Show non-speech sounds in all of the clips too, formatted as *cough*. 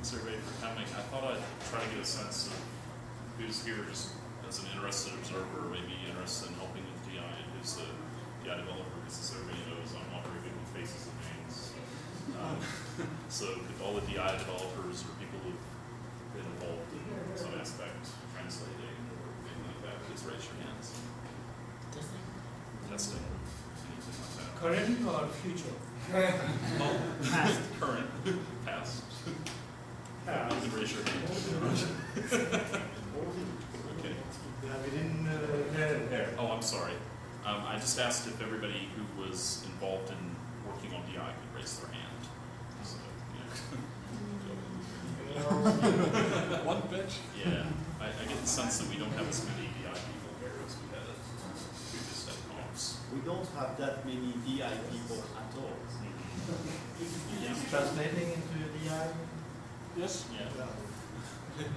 Thanks everybody for coming. I thought I'd try to get a sense of who's here just as an interested observer, maybe interested in helping with DI, and who's the DI developer, because as everybody knows, I'm not very good with faces and names. Um, *laughs* So could all the DI developers or people who've been involved in some aspect, translating or anything like that, please raise your hands. Testing, anything like that. Current or future? *laughs* Well, past, current, past. *laughs* Uh, You can raise your hand. Okay. we didn't, uh, Oh, I'm sorry. Um, I just asked if everybody who was involved in working on DI could raise their hand. So, yeah. One pitch? Yeah, I, I get the sense that we don't have as many DI people here as we had at previous DebConfs. We don't have that many DI people at all. Yeah. is translating into DI? Yes? Yeah. Yeah. *laughs*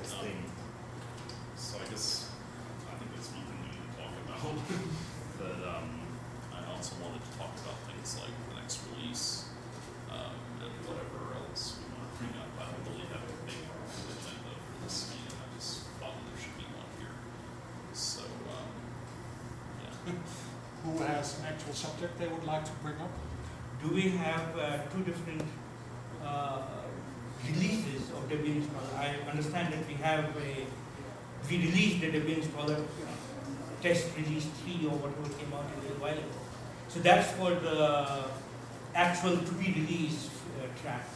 Um, So I guess, I think that's one thing we need to talk about. *laughs* But, um, I also wanted to talk about things like the next release, um, and whatever else we want to bring up. I don't really have a big agenda for this meeting, I just thought that there should be one here. So, um, yeah. *laughs* Who has an actual subject they would like to bring up? Do we have uh, two different uh, releases of Debian installer? I understand that we have a, we released the Debian installer test release three or whatever came out a little while ago. So that's for the actual to be released uh, track.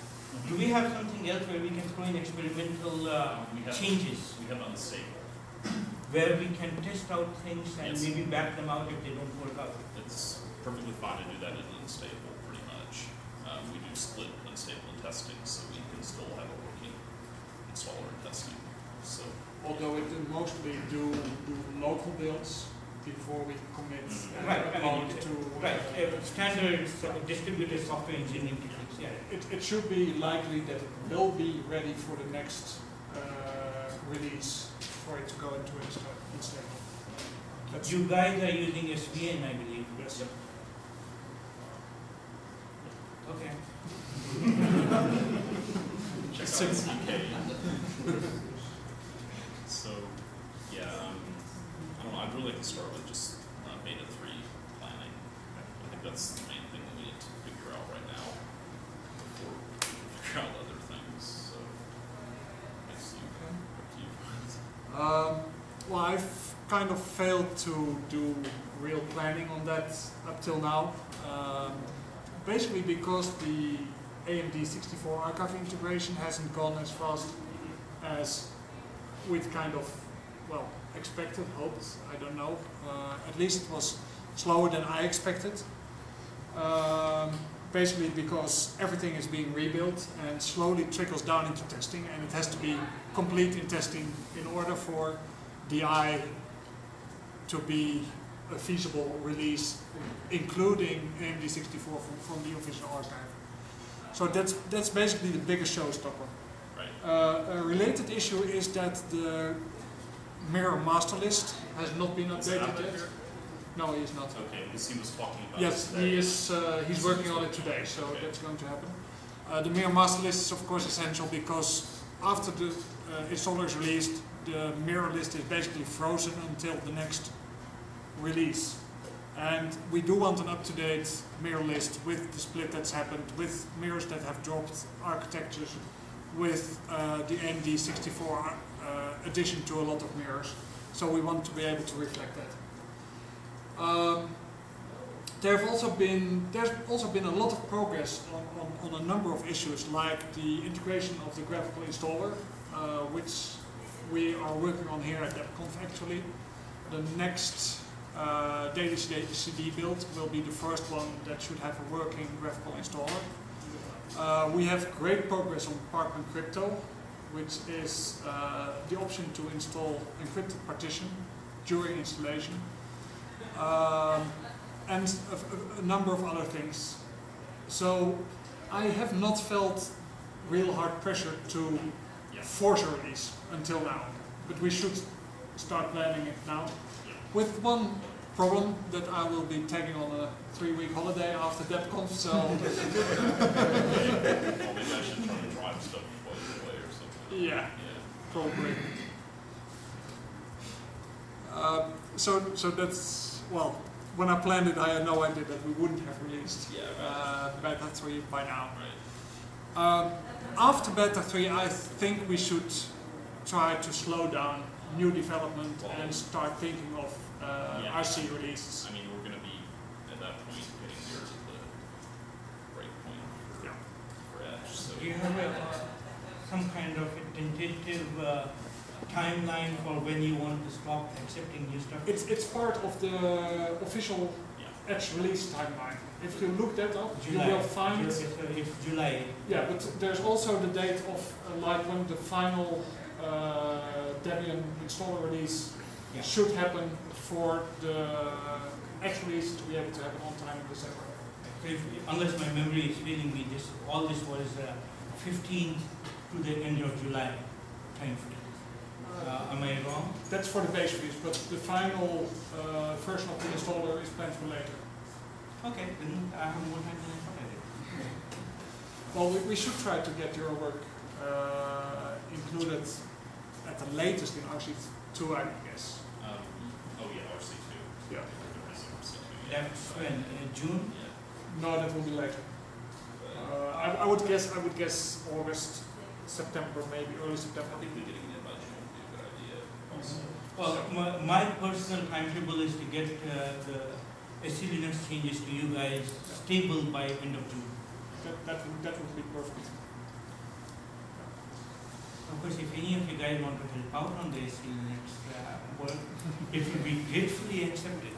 Do we have something else where we can throw in experimental uh, We have- changes? We have unstable. Where we can test out things and Yes. maybe back them out if they don't work out? It's perfectly fine to do that in unstable, pretty much. Um, we do split testing, so we can still have a working installer and testing. So, Although it mostly do, do local builds before we commit uh, Right, I mean, to. Right, uh, uh, standard so- distributed software engineering techniques, yeah. It, it should be likely that it will be ready for the next uh, release for it to go into insta- install. That's- You guys are using SVN, I believe. Yes. Okay. *laughs* check out CK. So, yeah, um, I don't know, I'd really like to start with just uh, beta three planning. I think that's the main thing that we need to figure out right now before we can figure out other things, so. I see, up to you. Um, well, I've kind of failed to do real planning on that up till now. Um, basically because the AMD 64 archive integration hasn't gone as fast as we'd kind of, well, expected, hoped, I don't know. Uh, at least it was slower than I expected. Um, basically because everything is being rebuilt and slowly trickles down into testing and it has to be complete in testing in order for DI to be a feasible release, including AMD 64 from, from the official archive. So that's, that's basically the biggest showstopper. Right, Uh, a related issue is that the mirror master list has not been Is it out updated yet. there? No, he is not. Okay, because he was talking about Yes, he is. Uh, he's working on it today, so Okay. that's going to happen. Uh, the mirror master list is of course essential because after the uh, installer is released, the mirror list is basically frozen until the next release. And we do want an up-to-date mirror list with the split that's happened, with mirrors that have dropped architectures, with uh, the AMD 64 uh, addition to a lot of mirrors. So we want to be able to reflect that. Um, there have also been there's also been a lot of progress on, on, on a number of issues like the integration of the graphical installer, uh, which we are working on here at DebConf actually. The next uh, CD build will be the first one that should have a working graphical installer. Uh, we have great progress on Partman Crypto, which is uh, the option to install encrypted partition during installation. Um, and a, a- a number of other things. So I have not felt real hard pressure to Yeah. force a release until now, but we should start planning it now with one problem that I will be taking on a three-week holiday after DebConf, so... *laughs* *laughs* yeah, probably. Uh, so, so that's, well, when I planned it, I had no idea that we wouldn't have released uh, Beta 3 by now. Um, after Beta 3, I think we should try to slow down new development and start thinking of uh, Yeah. RC releases. I mean, we're gonna be, at that point, getting near to the break point for, Yeah. for Etch, so. Do you have a, uh, some kind of a tentative uh, timeline for when you want to stop accepting new stuff? It's it's part of the official Yeah. Etch release timeline. If you look that up, July. you will find. It's, uh, it's July. Yeah, but there's also the date of uh, like when the final uh, Debian installer release Yeah. should happen for the Etch release to be able to happen on time in December. So if, unless my memory is failing me, this, all this was uh, 15th to the end of July timeframe. Uh, am I wrong? That's for the base release, but the final uh, version of the installer is planned for later. Okay, then I have more time than I thought I did. Well, we, we should try to get your work uh, included at the latest in RC2, I guess. Um, oh yeah, RC two. Yeah. There is RC two, yeah. That's when, uh, June? Yeah. No, that will be later. Uh, I, I would guess, I would guess August, September, maybe early September. I think we're getting it by June would be a good idea also. Well, my, my personal timetable is to get uh, the SELinux changes to you guys stable by end of June. That, that, would, that would be perfect. Of course, if any of you guys want to help out on the SELinux uh, work, it will be gratefully accepted.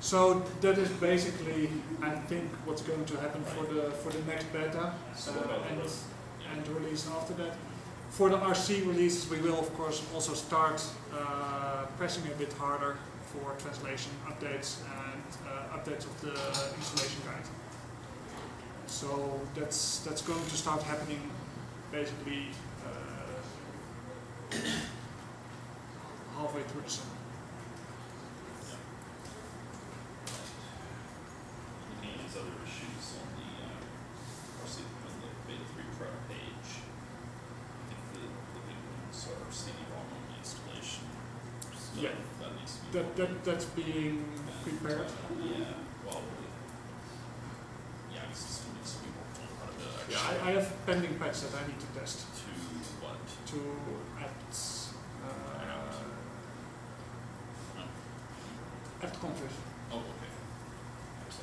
So that is basically, I think, what's going to happen for the for the next beta uh, and, and release after that. For the RC releases, we will of course also start uh, pressing a bit harder for translation updates and uh, updates of the installation guide. So that's that's going to start happening basically uh, *coughs* halfway through the summer. Looking at these other issues on the, uh, RC, on the beta three prep page, I think the, the big ones are CD-ROM on the installation. stuff Yeah. That needs to be. That, that that's being prepared. Yeah, well, yeah, I guess it still needs to be worked on quite a bit, actually. Yeah, I, I have pending patch that I need to test To what? to apt uh, apt config Oh, okay. So,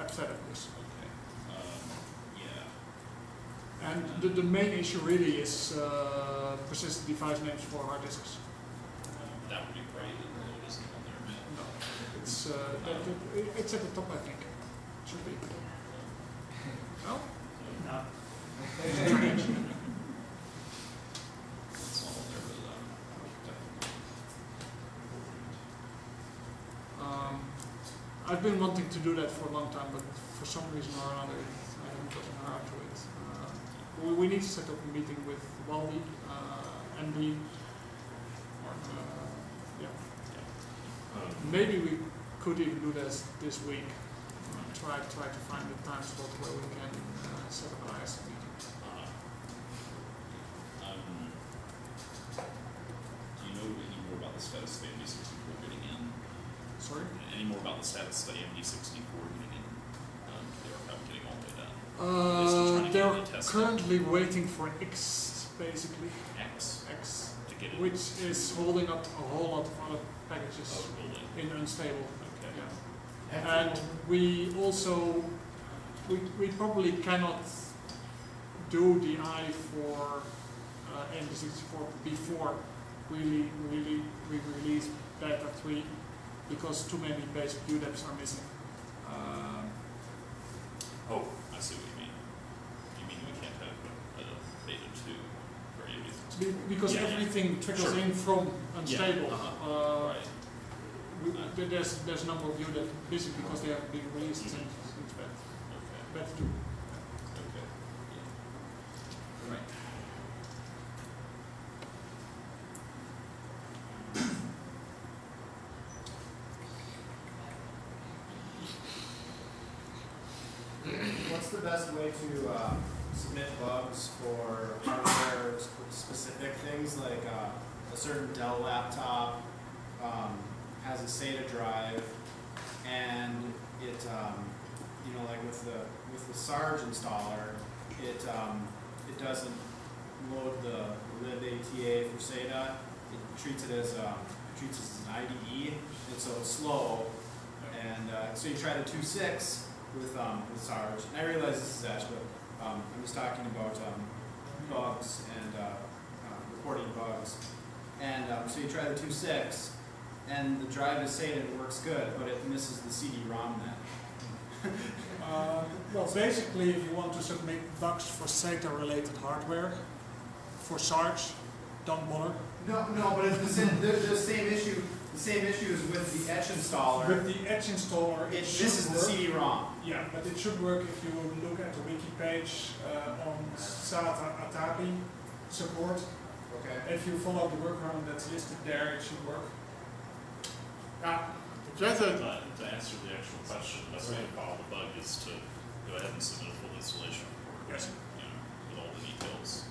apt setup yes. okay, um, yeah, And the, the main issue really is uh, persistent device names for hard disks. that would be great, and it isn't on there, man. No, it's uh, that, that- it's at the top I think. Should be. No? No. It's not on there, but, um. Um, I've been wanting to do that for a long time, but for some reason or another, I haven't gotten around to it. Uh, we, we need to set up a meeting with Waldi, uh, Andy. Uh, yeah. Um, Maybe we could even do this this week. Uh, try try to find a time slot where we can set up an IS meeting. uh, um, do you know any more about the status of MD sixty-four getting in? Sorry. Any more about the status of the MD sixty-four getting in? Um, they are not getting all the way done. Uh, they're get it currently waiting for X, basically X X, to get it. which is holding up a whole lot of other packages Oh, building, in unstable. okay. Yeah. And we also, we, we probably cannot do the I for uh, AMD64 before we really, really, we release beta 3 because too many basic UDEBs are missing. Um, Oh, I see what you mean. You mean we can't have a, a beta two for MD sixty-four? be- because Yeah, yeah. everything trickles Sure. in from unstable. uh-huh. Uh, Right, we, there's, there's a number of UDEBs missing because they haven't been released Mhm. since, since beta, okay, beta 2. okay, yeah. Right. What's the best way to uh, submit bugs for hardware specific things like uh, a certain Dell laptop um, has a SATA drive and it, um, you know, like with the with the Sarge installer, it um, it doesn't load the libata for SATA. It treats it as um, it treats it as an IDE, and so it's slow. And uh, so you try the 2.6 with um, with Sarge. And I realize this is Ash, but um, I'm just talking about um, bugs and uh, uh, reporting bugs. And um, so you try the 2.6, and the drive is SATA, it works good, but it misses the CD-ROM then. *laughs* Uh, well, basically, if you want to submit bugs for SATA-related hardware, for Sarge, don't bother. No, no, but it's the same, the, the same issue, the same issue is with the etch installer. With the Etch installer, It it should misses the. CD-ROM. Yeah, but it should work if you look at the wiki page uh, on SATA Atapi support. Okay. If you follow the workaround that's listed there, it should work. Uh, Just a, Uh, to answer the actual question, the best way to follow the bug is to go ahead and submit a full installation report. Yes. You know, with all the details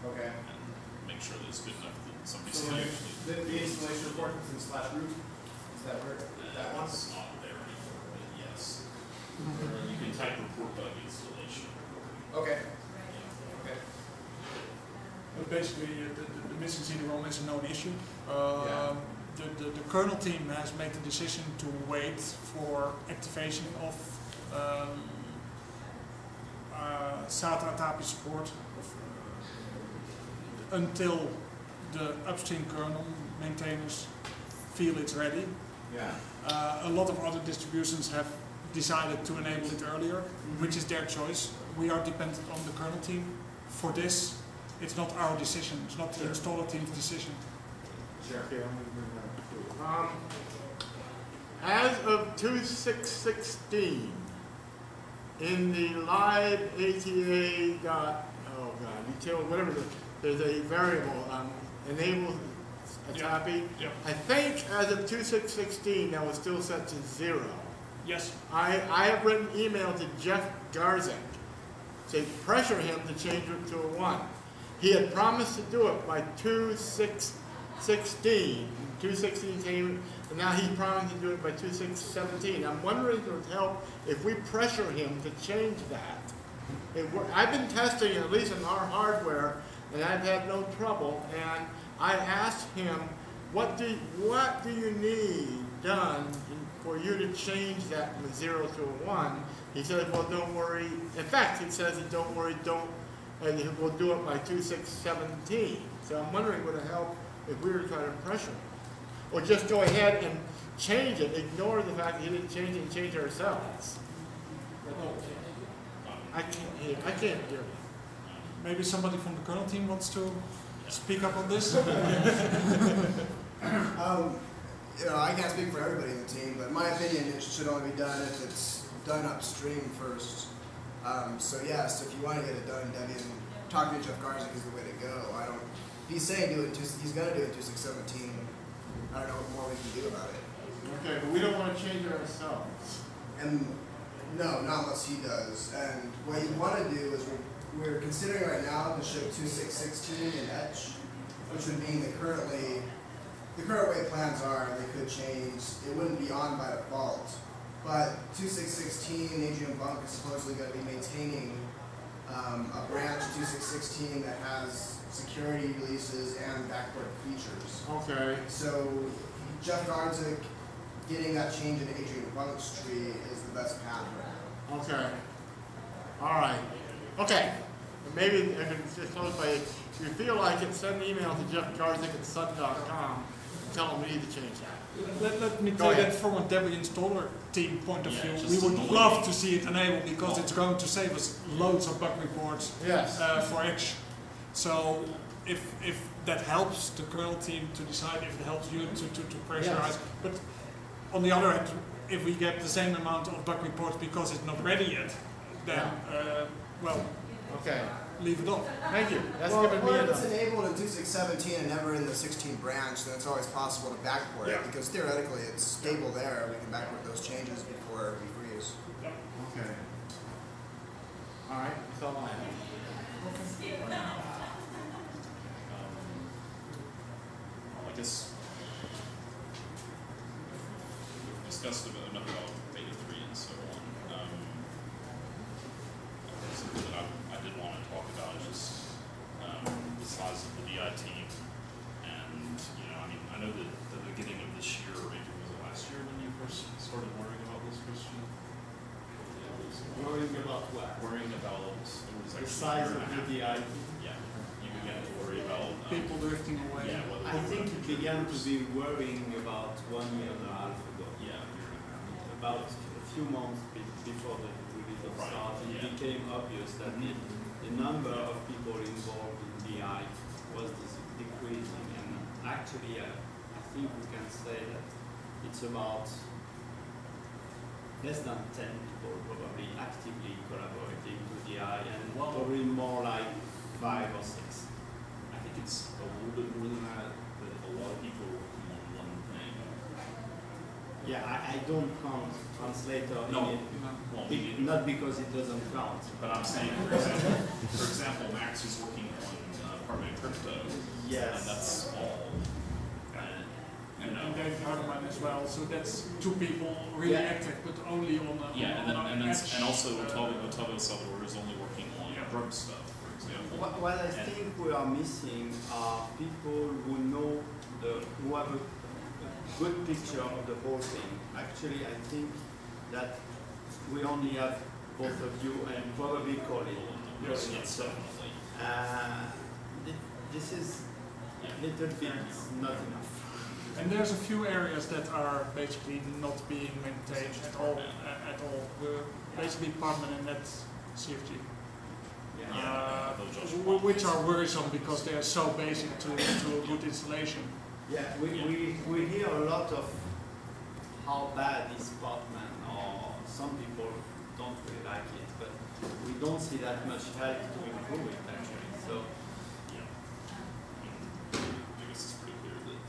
Okay. and make sure that it's good enough that somebody's So can the, actually. the, the installation report is in slash root, is that where, that one? That's not there anymore, but yes. You can type report bug installation. Okay, okay. But basically, uh, the, the, the missing CD-ROM is a known issue. Yeah. Um, the, the, the kernel team has made the decision to wait for activation of um, uh, SATA ATAPI support of, uh, until the upstream kernel maintainers feel it's ready. Yeah. Uh, a lot of other distributions have decided to enable it earlier, which is their choice. We are dependent on the kernel team for this. It's not our decision, it's not the Sure. installer team's decision. Sure. okay, Um, as of two six sixteen, in the live ATA dot, oh god, detail, whatever, the- there's a variable, um, enable a copy. I think as of two six sixteen, that was still set to zero. Yes. I, I have written email to Jeff Garzik to pressure him to change it to a one. He had promised to do it by two six sixteen. Two sixteen came, and now he's promising to do it by two six seventeen. I'm wondering if it would help if we pressure him to change that. It, I've been testing at least in our hardware, and I've had no trouble. And I asked him, "What do what do you need done for you to change that from a zero to a one?" He said, "Well, don't worry." In fact, he says, "Don't worry, don't," and he will do it by two six seventeen. So I'm wondering would it help if we were trying to pressure him, or just go ahead and change it, ignore the fact that he didn't change it, and change it ourselves. I can't hear. I can't hear. Maybe somebody from the kernel team wants to speak up on this? *laughs* Um, you know, I can't speak for everybody in the team, but my opinion, it should only be done if it's done upstream first. Um, so yes, if you want to get it done, Debian, talking to Jeff Garzik is the way to go. I don't. He's saying do it. Two, he's gonna do it two six seventeen. I don't know what more we can do about it. Okay, but we don't want to change it ourselves. And no, not unless he does. And what you want to do is we're, we're considering right now to ship 2616 in Etch, which would mean that currently, the current way plans are, they could change, it wouldn't be on by default. But 2616, Adrian Bunk is supposedly going to be maintaining um, a branch of 2616 that has security releases and backward features. Okay. So Jeff Garzik getting that change in Adrian Bunk's tree is the best path right now. Okay. All right. Okay. Maybe I can just close by, if you feel like it, send an email to Jeff Garzik at sun.com. and Tell him we need to change that. Let, let me Go take ahead. it from a Debian installer team point of Yeah, view. We would love to see it enabled because it's going to save us loads of bug reports Yes. uh, for Etch. So if, if that helps the kernel team to decide if it helps you to, to, to pressurize. Yes. But on the other hand, if we get the same amount of bug reports because it's not ready yet, then, uh, well, Okay. leave it off. Thank you. That's well, given me well, if it's enough. enabled in 2617 and never in the 16 branch, then it's always possible to backward Yeah. it because theoretically it's stable there. We can backward those changes before we freeze. Okay. All right, that's all I have. Um, I guess we've discussed enough about beta three and so on. Um, I something that I, I did want to talk about is just um, the size of the DI team, and you know, I mean, I know that the beginning of this year, or maybe was it last year when you first started worrying about this, Christian? Yeah, Worrying about what? Worrying about it was The size of the. DI. Yeah, you began to worry about um, People drifting away. Yeah, whether I think it began to be worrying about one year and a half ago. Yeah, a year and a half. About a few months be- before the release of Right, Sarge, it yeah. became obvious that the, the number of people involved in DI was decreasing. And actually, uh, I think we can say that it's about less than ten people probably actively collaborating to DI and Well- probably more like five or six. I think it's a little bit more than that, that a lot of people are working on one thing. Yeah, I, I don't count translator No. in it. Well, Be- maybe, Not because it doesn't count. but I'm saying, for example, for example, Max is working on uh, Apartment Crypto. Yes. And that's small. And, you And, know. and Dave Hardeman as well, so that's two people really Yeah. active, but only on a, Yeah, and then, and then, edge, and also uh, Otavio, Otavio Salvador is only working on drug stuff, for example. What, what I And- think we are missing are people who know the, who have a, a good picture of the whole thing. Actually, I think that we only have both of you and probably Colin. Yes, yes, definitely. uh, this is a little bit not enough. And there's a few areas that are basically not being maintained at all, at all. We're basically permanent at CFG. Yeah. Uh, those are wh- which are worrisome because they are so basic to, to a good installation. Yeah, we, we, we hear a lot of how bad is Partman, or some people don't really like it, but we don't see that much help to improve it actually. So, Yeah. I guess it's pretty clear that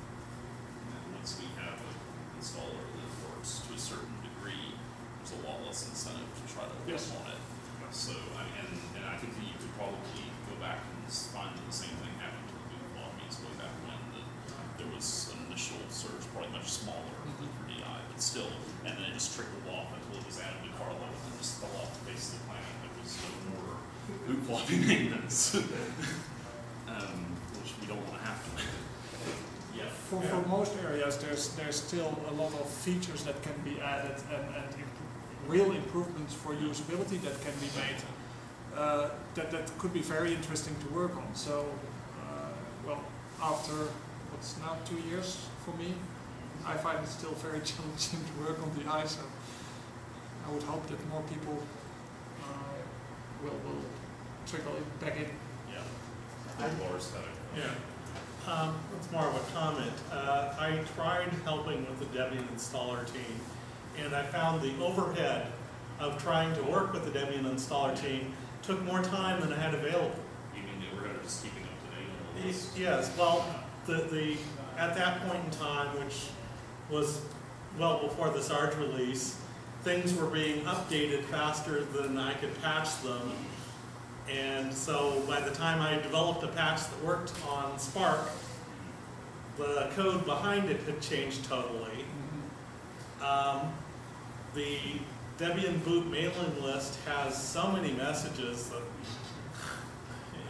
once we have an installer that works to a certain degree, there's a lot less incentive to try to work Yes. on it. So, I mean, smaller for DI, but still, and then it just trickled off until it was added to Carlo, and just fell off the face of the planet. There was no more boot floppy maintenance. *laughs* um, which we don't want to have to. Yeah. For, for most areas, there's, there's still a lot of features that can be added and, and real improvements for usability that can be made. Uh, that, that could be very interesting to work on. So, uh, well, after what's now two years for me, I find it still very *laughs* challenging to work on the eye. So, I would hope that more people uh, will, will trickle it back in. Yeah. I think Laura's. Yeah. Um, it's more of a comment. Uh, I tried helping with the Debian installer team, and I found the overhead of trying to work with the Debian installer team took more time than I had available. You mean that we're gonna just keeping up to date on all this? Yes, well, the, the, at that point in time, which was well before the Sarge release, things were being updated faster than I could patch them. And so by the time I developed a patch that worked on SPARC, the code behind it had changed totally. Um, the Debian boot mailing list has so many messages that,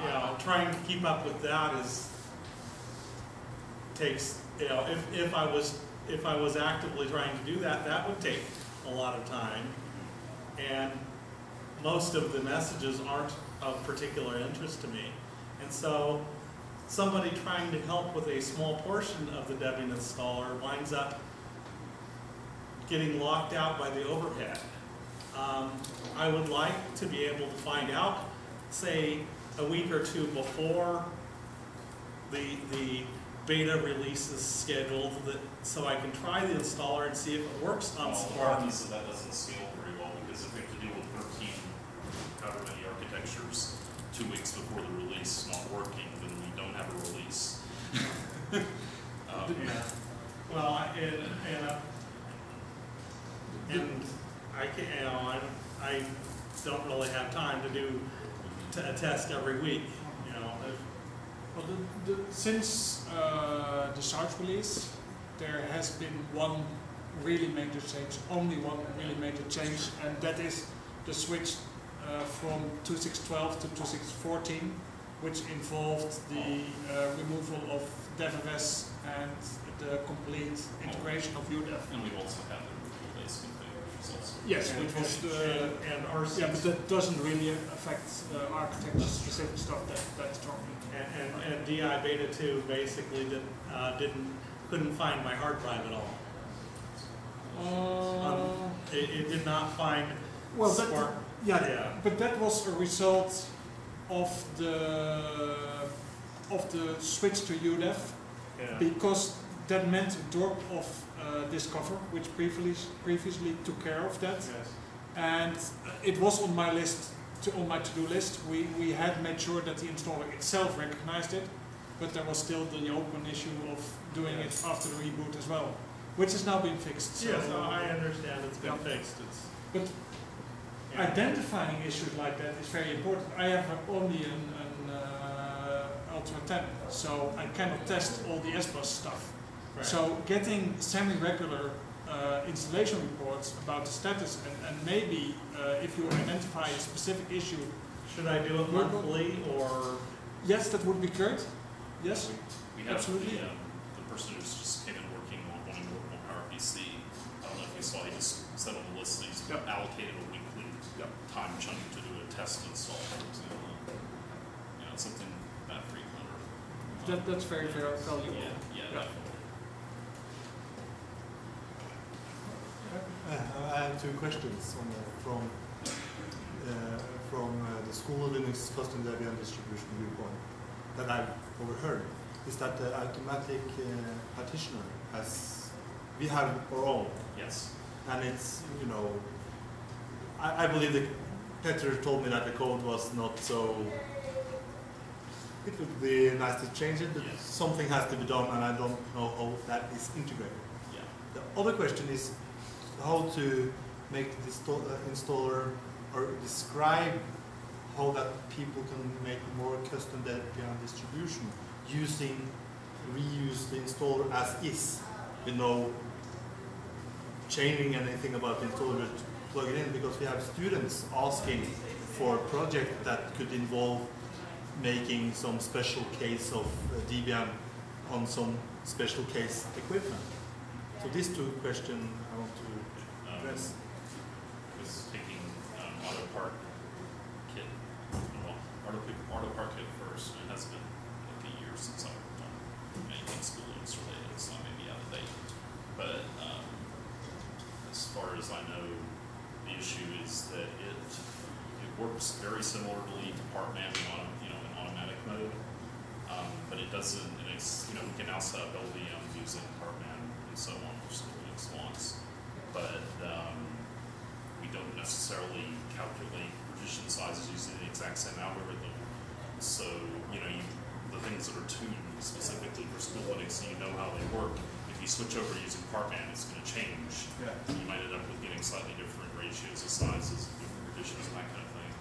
you know, trying to keep up with that is, takes, you know, if, if I was, if I was actively trying to do that, that would take a lot of time. And most of the messages aren't of particular interest to me. And so, somebody trying to help with a small portion of the Debian installer winds up getting locked out by the overhead. Um, I would like to be able to find out, say, a week or two before the, the beta release is scheduled, that, so I can try the installer and see if it works on Well, the SPARC. is that doesn't scale very well, because if we have to deal with thirteen however many architectures two weeks before the release not working, then we don't have a release. *laughs* Um, Yeah. Well, I- and, and, uh, and I can, you know, I, I don't really have time to do t- a test every week, you know. if- Well, the, the, since uh, the Sarge release, there has been one really major change, only one really major change, and that is the switch uh, from 2612 to 2614, which involved the uh, removal of DevFS and the complete integration of UDEV. And we've also had the rule based config, which is also. Yes, and- which was and- the And RC. yeah, but that doesn't really affect uh, architecture-specific stuff that that strongly. And, and, and DI Beta two basically didn't, uh, didn't, couldn't find my hard drive at all. Um, It, it did not find Well, that- Yeah, Yeah. but that was a result of the of the switch to UDEV Yeah. because that meant a drop of uh, Discover, which previously previously took care of that, Yes. and uh, it was on my list to, on my to-do list. We we had made sure that the installer itself recognized it, but there was still the open issue of doing Yes. it after the reboot as well, which has now been fixed. So, Yes, I understand it's been Yeah. fixed, it's. But yeah. Identifying issues like that is very important. I have only an, an uh, Ultra 10, so I cannot test all the S-Bus stuff. Right. So getting semi-regular installation reports about the status and, and maybe uh, if you identify a specific issue, Should I do it monthly or? yes, that would be great. Yes, We have Absolutely. the, um, the person who's just came in working on, wanting to work on PowerPC. I don't know if you saw, he just said on the list that he's Yep. allocated a weekly Yep. time chunk to do a test install, for example. You know, something that frequent or. that, that's very, very valuable. Yeah, yeah, Yeah. definitely. Uh, I have two questions on the, from uh, from uh, the Skolelinux custom Debian distribution viewpoint that I've overheard is that the automatic uh, partitioner has we have our own Yes. and it's you know I, I believe that Peter told me that the code was not so it would be nice to change it but Yes. something has to be done and I don't know how that is integrated. Yeah. The other question is how to make the uh, installer or describe how that people can make more custom Debian distribution using reuse the installer as is, with no changing anything about the installer, just plug it in because we have students asking for a project that could involve making some special case of Debian on some special case equipment. So these two questions I want to Um, address. was taking um, auto park kit, well, auto, autopartkit first, and it has been like a year since I worked on anything Skolelinux related, so I may be out of date. But um, as far as I know, the issue is that it it works very similarly to part manning on you know in automatic mode, um, but it doesn't. And it's you know we can now set up LVM using partman and so on, which Skolelinux wants, but um, we don't necessarily calculate partition sizes using the exact same algorithm. So, you know, you, the things that are tuned specifically for Skolelinux, so you know how they work. If you switch over is going to change. Yeah. You might end up with getting slightly different ratios of sizes, different conditions, and that kind of thing.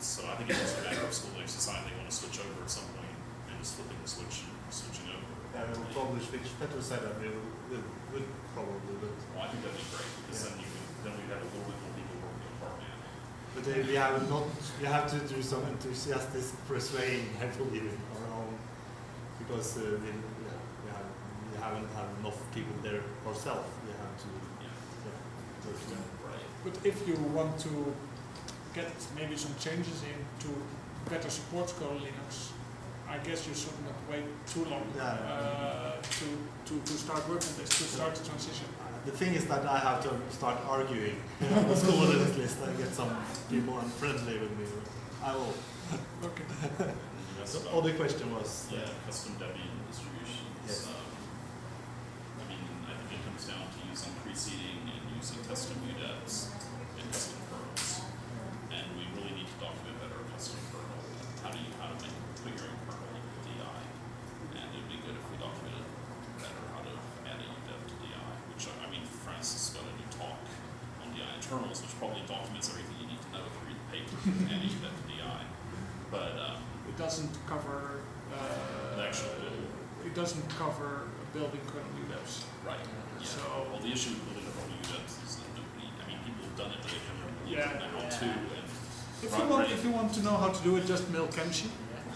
So I think it's just a matter of Skolelinux deciding they want to switch over at some point and just flipping the switch and switching over. Yeah, we will probably switch. Peter said that we would probably, but, Well, I think that'd be great because then you can, then we'd have a little bit more people working on Partman. but uh, we have not, we have to do some enthusiastic persuading, I believe, in our because uh, yeah, we, have, we haven't had enough people there ourselves. We have to, Yeah. yeah, work. Right. But if you want to get maybe some changes in to better support Skolelinux, I guess you should not wait too long Yeah. uh, to, to, to start working this, to start the transition. Uh, The thing is that I have to start arguing on the school Linux list and get some people unfriendly with me. I will. Okay. That's *laughs* The other question was, Yeah, custom Debian distributions. Yes. Um, I mean, I it down to using preseeding and using custom UDEBs and custom kernels. And we really need to document better a custom kernel. How do you, how to make, put your own kernel into DI? And it'd be good if we documented better how to add a UDEB to DI, which, I mean, Francis got a new talk on DI internals, which probably documents everything you need to know if you read the paper any of the DI. But, um, It doesn't cover, uh, the actual build, it doesn't cover building kernel UDEBs. Right, yeah. So- Well, the issue with building a whole UDEBs is that nobody, I mean, people have done it, but they don't know Yeah. how to, and If you want, if you want to know how to do it, just mail Kenshi.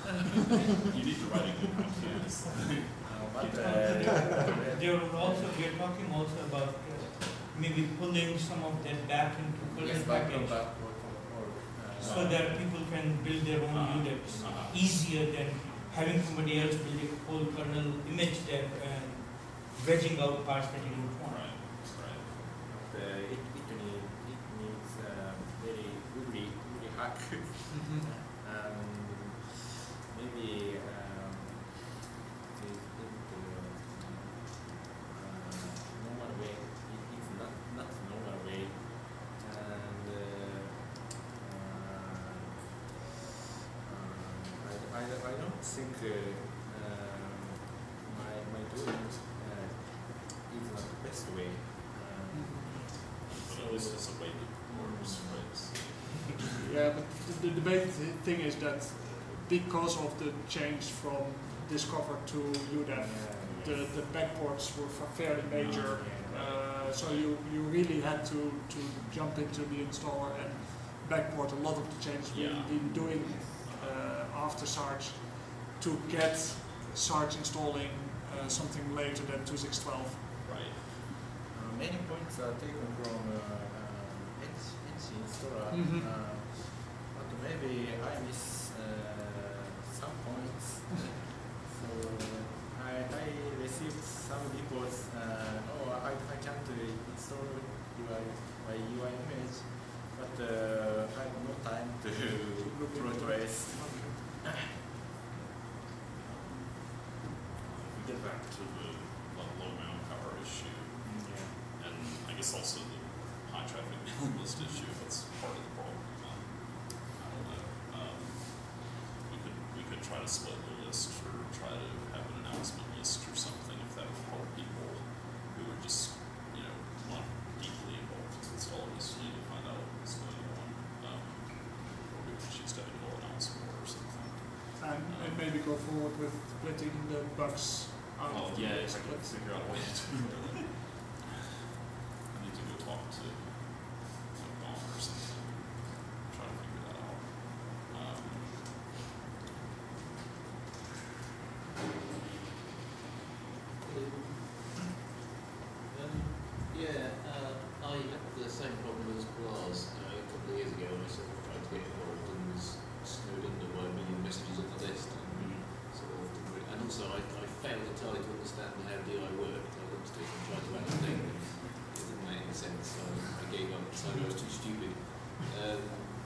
*laughs* you need to write a good code. *laughs* But uh, There are also, we are talking also about uh, maybe pulling some of that back into yes, kernel back package. back or, uh, So that people can build their own Uh-huh. units Uh-huh. easier than having somebody else build a whole kernel image there and wedging out parts that you don't want. Right, right. uh, it, it, need, it needs uh, very really really hack. um, maybe um, it, uh, uh, normal way. It, it's not not normal way, and uh, uh, I, I, I don't think uh, um, my my doing uh, is not the best way. Um, But at least it's a way that works, right? Yeah, but the, the debate thing is that because of the change from Discover to UDEV, the, the backports were fairly major. Uh, so you, you really had to, to jump into the installer and backport a lot of the changes Yeah. we've been doing uh, after Sarge to get Sarge installing uh, something later than 2612. Right. Uh, many points are taken from uh, uh, Etsy, Etsy installer, uh, but maybe I miss uh, some points. *laughs* so I, I received some reports. Uh, oh, I, I can't install UI, my UI image, but uh, I have no time to *laughs* to trace. If we get back to the low mount power issue, Yeah. and I guess also the high traffic *laughs* list issue, that's part of the problem. Um, I don't know, um, we could, could try to split the list or try to have an announcement list or something if that would help people who are just, you know, not deeply involved in installers need to find out what's going on. Um, or we could choose to have a more announcement or something. And, and maybe go forward with splitting the bugs out of the yeah, list, if I can figure out a way to do *laughs* that. I need to go talk to Don or something, try to figure that out. Um, Um, yeah, uh, I had the same problem as Blas uh, a couple of years ago when I sort of tried to get involved and was snowed under by a million messages on the list and sort of didn't really, and also I, I failed entirely to understand how DI worked. I looked at it and tried to explain it. It didn't make any sense, so I gave up, decided I was too stupid. Um,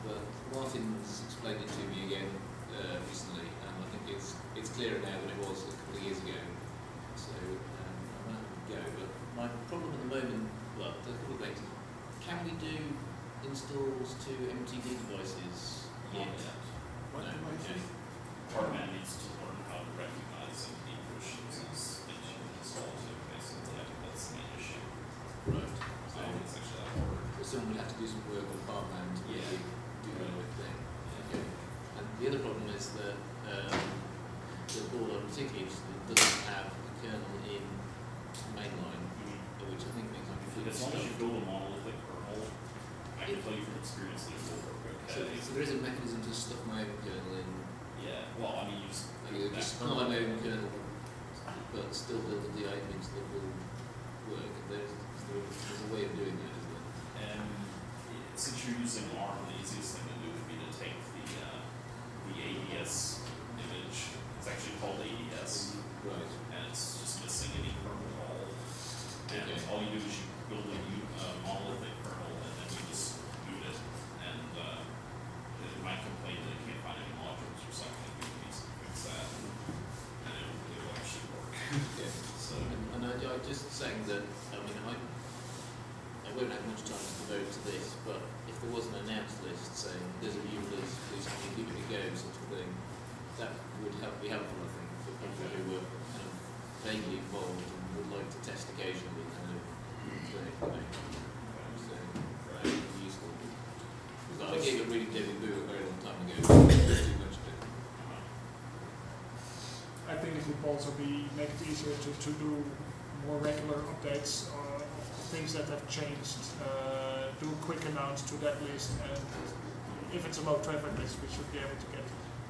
but Martin's explained it to me again uh, recently, and I think it's it's clearer now than it was a couple of years ago. So um, I'm going to go. But my problem at the moment, well, there's a couple of things. Can we do installs to MTD devices not yet? yet. What No, devices? Partman needs to learn how to recognize and push as things you can install to, basically, I think that's the main issue. Okay. Right. So it's actually that hard. Would have to do some work on Farmland to Yeah. really do the right thing. Okay. And the other problem is that um, the board I'm particularly interested in doesn't have a kernel in mainline, which I think makes it completely As long as you build a monolithic kernel, I can tell you from experience that it will work So, okay. so there is a mechanism to stuff my own kernel in Yeah, well, I mean, you just. I mean, just that my own kernel, but still build a DI image that will work. There's, there's, a way of doing that? And since you're using ARM, the easiest thing to do would be to take the, uh, the ADS image, it's actually called ADS, Right. and it's just missing any kernel. And Okay. all you do is you build a list saying, there's a new list, please can you give it a go, sort of thing. That would help, be helpful, I think, for people who were kind of vaguely involved and would like to test occasionally, kind of, uh, useful. I gave up reading Debian boot a very long time ago, too much to I think it would also be, make it easier to, to do more regular updates on things that have changed. Uh, do a quick announce to that list, and if it's a low traffic list, we should be able to get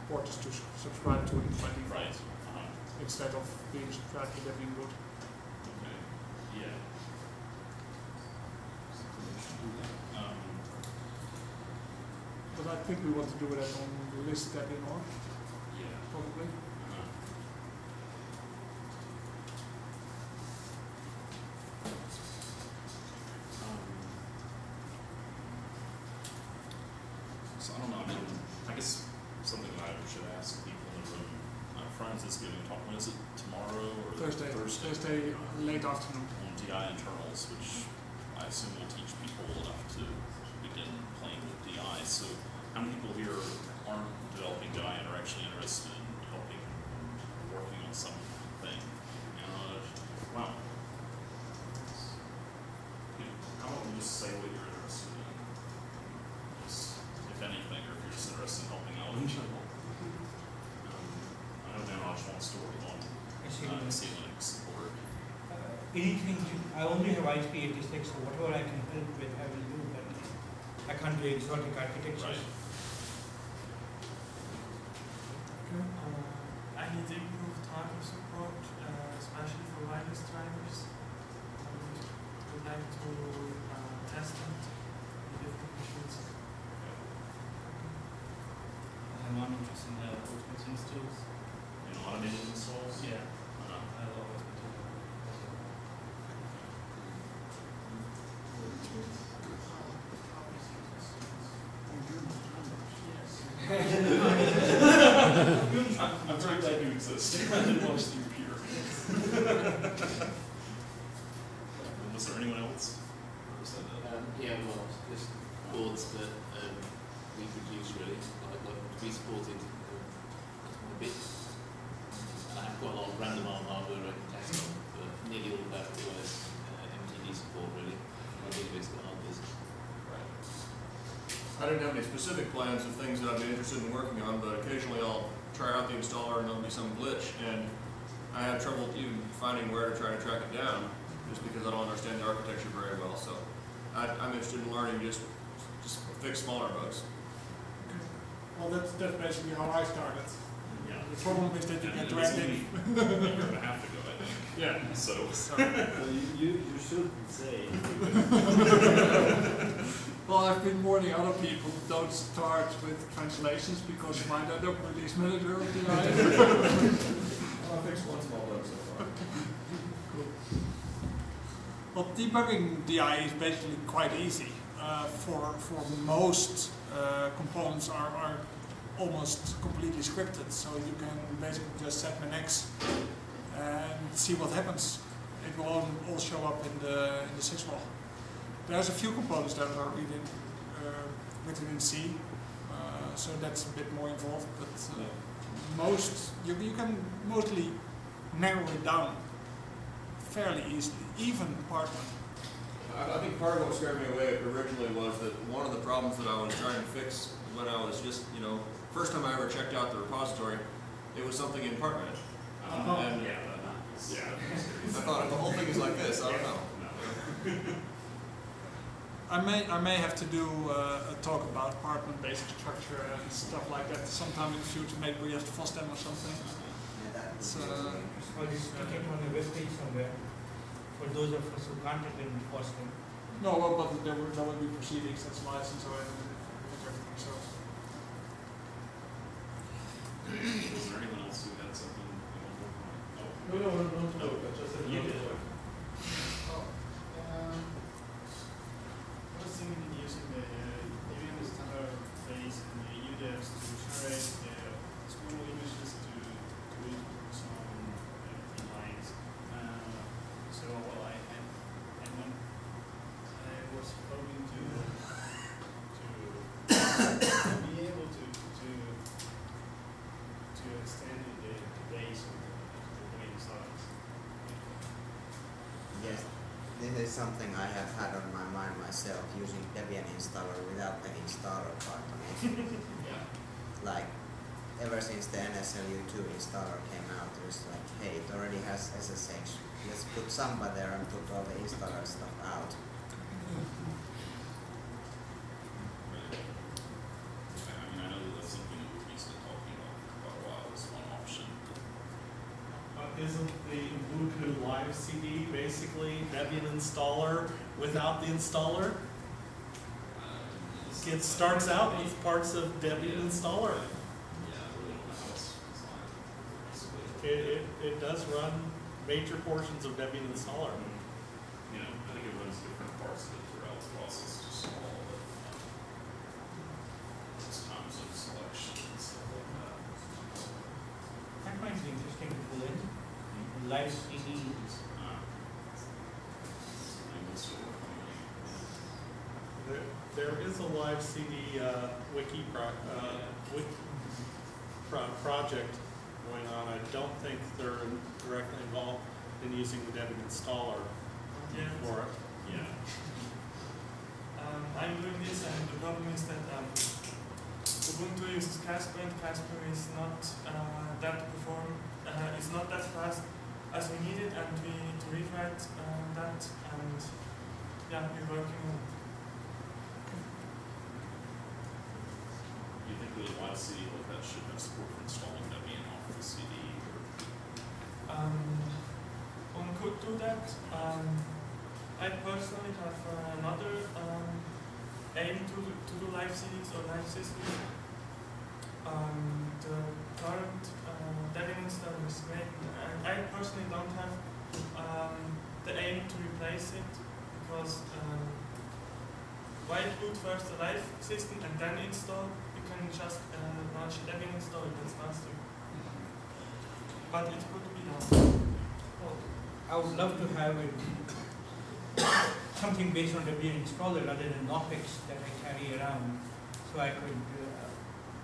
porters to subscribe to it by default Right. Uh-huh. instead of being subscribed to Debian boot. Okay. Yeah. Um, But I think we want to do that on the list Debian org, yeah. probably. Uh-huh. Um, So I don't know, I mean, I guess something that I should ask people in the room, uh, Friendsgiving talk, when is it, tomorrow or? Thursday, Thursday. Thursday late afternoon. On DI internals, which I assume will teach people enough to begin playing with DI, so how many people here aren't developing DI and are actually interested in helping, working on something? Uh, wow. You know, How about we just say what you're interested in? Just, if anything, or if you're just interested in helping out in general. Um, I know Manoj wants to work on, I see. uh, C Linux support. Uh, anything, to- I only have IP eighty-six, so whatever I can help with, I will do, but I can't do exotic architectures. Right. Uh, I need to improve target support, uh, especially for wireless drivers. Um, would like to uh, test it in different machines. I'm not interested in the Postgres installs. In automated installs? Yeah, Uh, I'll always be doing I'm, I'm very glad you exist. I didn't want to see you here. Was there anyone else? Or was that it? Um, yeah, well, just boards that um, we produce really, like, like to be supported um, a bit. And I have quite a lot of random arm hardware I can test on, but nearly all of that requires uh, MTD support really. I think it's the hard business. I didn't have any specific plans of things that I'd be interested in working on, but occasionally I'll try out the installer and there'll be some glitch, and I have trouble even finding where to try to track it down, just because I don't understand the architecture very well, so I, I'm interested in learning just, just fix smaller bugs. Well, that's, that's basically how I started. Yeah. The problem is that you *laughs* And get it was dragged in. only a year and a half ago, I think. Yeah. So, So, Well, you, you, you should say. *laughs* *laughs* well, I've been warning other people, don't start with translations because you might end up release manager of the *laughs* I. Well, I fixed one small bug so far. Well, debugging DI is basically quite easy. Uh, for, for most uh, components are, are almost completely scripted, so you can basically just set X and see what happens. It will all, all show up in the, in the syslog. There's a few components that are written, uh, written in C, uh, so that's a bit more involved, but uh, most, you, you can mostly narrow it down fairly easily, even Partman. I, I think part of what scared me away originally was that one of the problems that I was trying to fix when I was just, you know, first time I ever checked out the repository, it was something in Partman. uh, And yeah, that is, yeah. I thought if the whole thing is like this, I don't know. *laughs* I may, I may have to do uh, a talk about Partman basic structure and stuff like that sometime in the future. Maybe we have to FOSDEM or something. It's, uh, Or just stick it on a web page somewhere, for those of us who can't attend Boston. no, well, but there will, there will be proceedings, that's license or everything. So Was there anyone else who had something they wanted to work on? No, no, no, no, no, No. just a You little did. bit. Oh, um, I was thinking using the uh, Debian standard phase and the UDEBs to generate the school images to read some uh, lines. Uh, so well, I and and when I was hoping to to be able to to to extend the, the base of the, the way it starts. Yes, this is something I have had on my mind myself, using Debian installer without the installer part on it. Yeah. Like, ever since the NSLU2 installer came out, there's like, hey, it already has SSH. Let's put Samba there and put all the installer stuff out. I mean, I know that that's something that we've been talking about for quite a while, is one option. Uh, Isn't the Ubuntu Live CD basically Debian installer without the installer? It starts out with parts of Debian installer. Yeah, I really don't know how it's designed. Basically, It, it, it does run major portions of Debian installer. you know, I think it runs different parts of it throughout the process, just all of it. um, Just times of selection and stuff like that. That might be interesting to pull in. Live CDs. Uh, And we'll still work on it. There, there is a live CD, uh, wiki pro, uh, wiki pro- project going on. I don't think they're directly involved in using the Debian installer Yeah. for it. Yeah. Um, I'm doing this, and the problem is that um, Ubuntu uses Casper, and Casper is not uh, that perform, uh, is not that fast as we need it, and we need to rewrite uh, that, and we're working you think that a live CD like that should have support for installing Debian off the CD? Um, one could do that. Um, I personally have uh, another um, aim to, to do live CDs or live systems. Um, the current uh, Debian installer is great, and I personally don't have um, the aim to replace it because um, why boot first a live system and then install? You can just uh, launch Debian installer, that's faster. But it could be done. I would love to have it, *coughs* something based on Debian installer rather than Knoppix that I carry around, so I could, uh,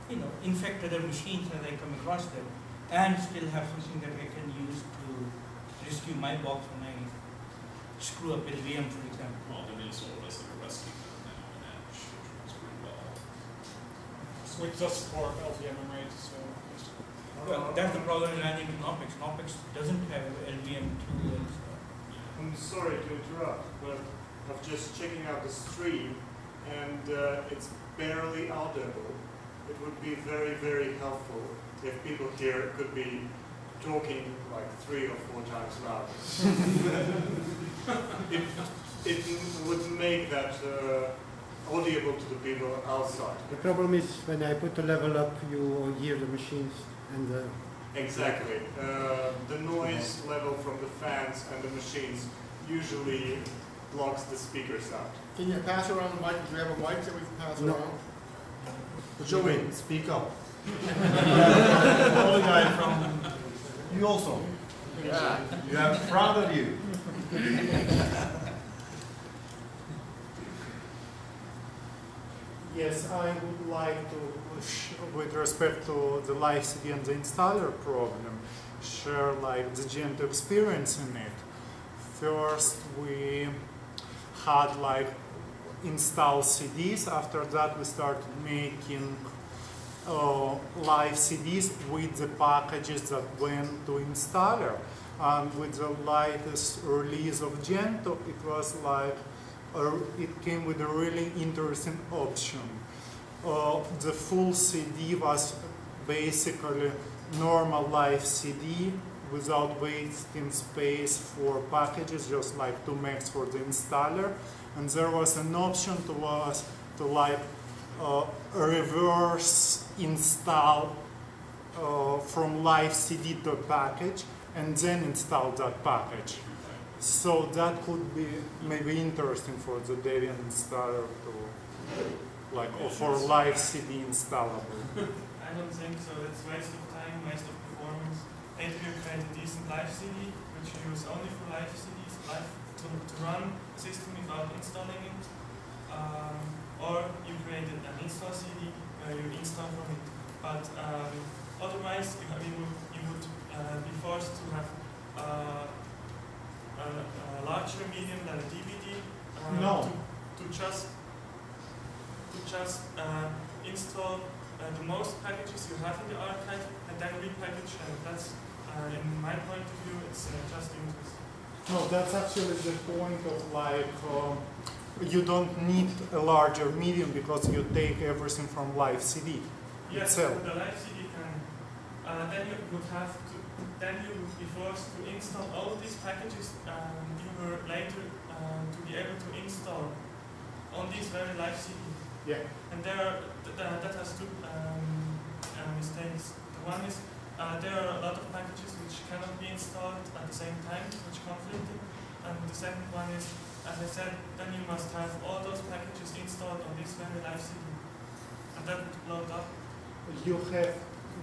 you know, infect other machines as I come across them, and still have something that I can use to rescue my box when I screw up LVM, for example. Well, Debian installer does like a rescue mode now in Etch, which works pretty well. Which does support LVM and RAID, so. Well, that's the problem in adding to Knoppix. Knoppix doesn't have LVM two and so. I'm sorry to interrupt, but I'm just checking out the stream and uh, it's barely audible. It would be very, very helpful if people here could be talking like three or four times louder. *laughs* it, it would make that uh, audible to the people outside. The problem is when I put the level up, you hear the machines and the Exactly. Uh, the noise level from the fans and the machines usually blocks the speakers out. Can you pass around the mic? Do we have a mic that we can pass No. around? Joey, speak up. *laughs* Only guy from. You also. Yeah. You are proud of you. Yes, I would like to, with respect to the live CD and the installer problem, share like the Gentoo experience in it. First, we had like install CDs. After that, we started making uh, live CDs with the packages that went to installer. And with the latest release of Gentoo, it was like uh, it came with a really interesting option. Uh, the full CD was basically normal live CD without wasting space for packages, just like two megs for the installer. And there was an option to was to like uh, reverse install uh, from live CD to package and then install that package. So that could be maybe interesting for the Debian installer to like or for live CD installable. *laughs* I don't think so. It's waste of time, waste of performance. Either you create a decent live CD, which you use only for live CDs, live to, to run system without installing it, um, or you create an install CD where you install from it. But um, otherwise, you, you would, be forced to have uh, a, a larger medium than a DVD No. uh, to, to just to just uh, install uh, the most packages you have in the archive and then repackage and that's uh, in my point of view it's uh, just interesting. No, that's actually the point of like, um, you don't need a larger medium because you take everything from live CD Yes, itself. so the live CD can, uh, then you would have to, then you would be forced to install all these packages um, you were later um, to be able to install on this very live CD. Yeah. And there are, th- th- that has two um, uh, mistakes. The one is uh, there are a lot of packages which cannot be installed at the same time, which conflicting. And the second one is, as I said, then you must have all those packages installed on this very live CD. And that would load up You have,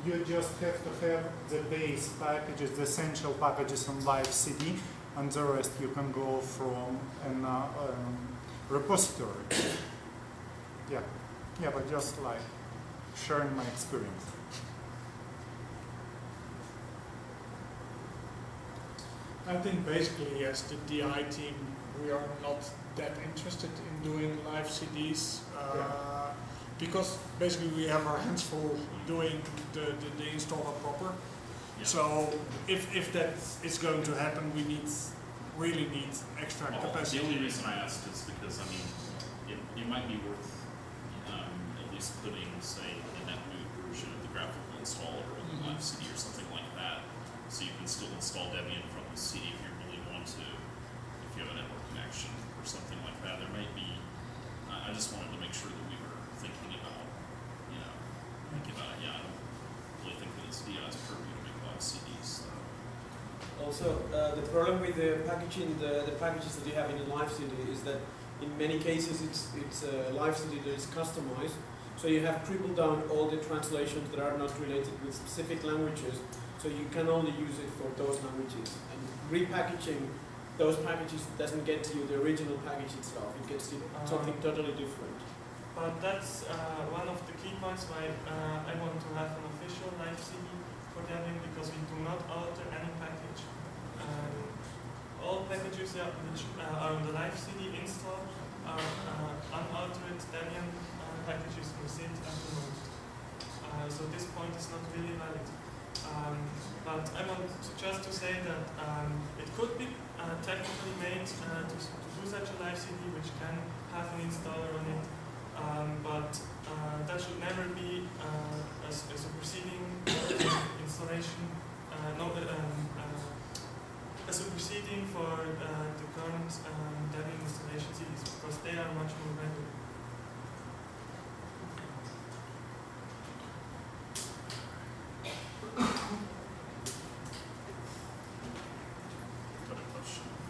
you just have to have the base packages, the essential packages on live CD, and the rest you can go from an uh, um, repository. Yeah, yeah, but just like sharing my experience. I think basically as the DI team, we are not that interested in doing live CDs uh, because basically we have our hands full doing the, the, the installer proper. So if, if that is going to happen, we need really need extra Well, capacity. The only reason I asked is because, I mean, it, it might be worth, um, at least putting, say, the NetBoot version of the graphical installer on the live CD or something like that. So you can still install Debian from the CD if you really want to, if you have a network connection or something like that. There might be, I, I just wanted to make sure that we were thinking about, you know, thinking about, yeah, I don't really think that it's DI's purview to make live CDs, so. Also, uh, the problem with the packaging, the, the packages that you have in a live CD is that in many cases it's it's a live CD that is customized. So you have tripled down all the translations that are not related with specific languages. So you can only use it for those languages. And repackaging those packages doesn't get you the original package itself. It gets you something totally different. But that's uh, one of the key points why uh, I want to have an official live CD for Debian because we do not alter any package. Um, all packages which uh, are on the live CD install are uh, unaltered Debian uh, packages the most. Uh, so this point is not really valid. Um, but I want just to say that um, it could be technically made to, do such a live CD which can have an installer on it. Um, but that should never be uh, a superseding *coughs* installation, uh, no, um, a superseding for uh, the current um, Debian installation CDs because they are much more regular.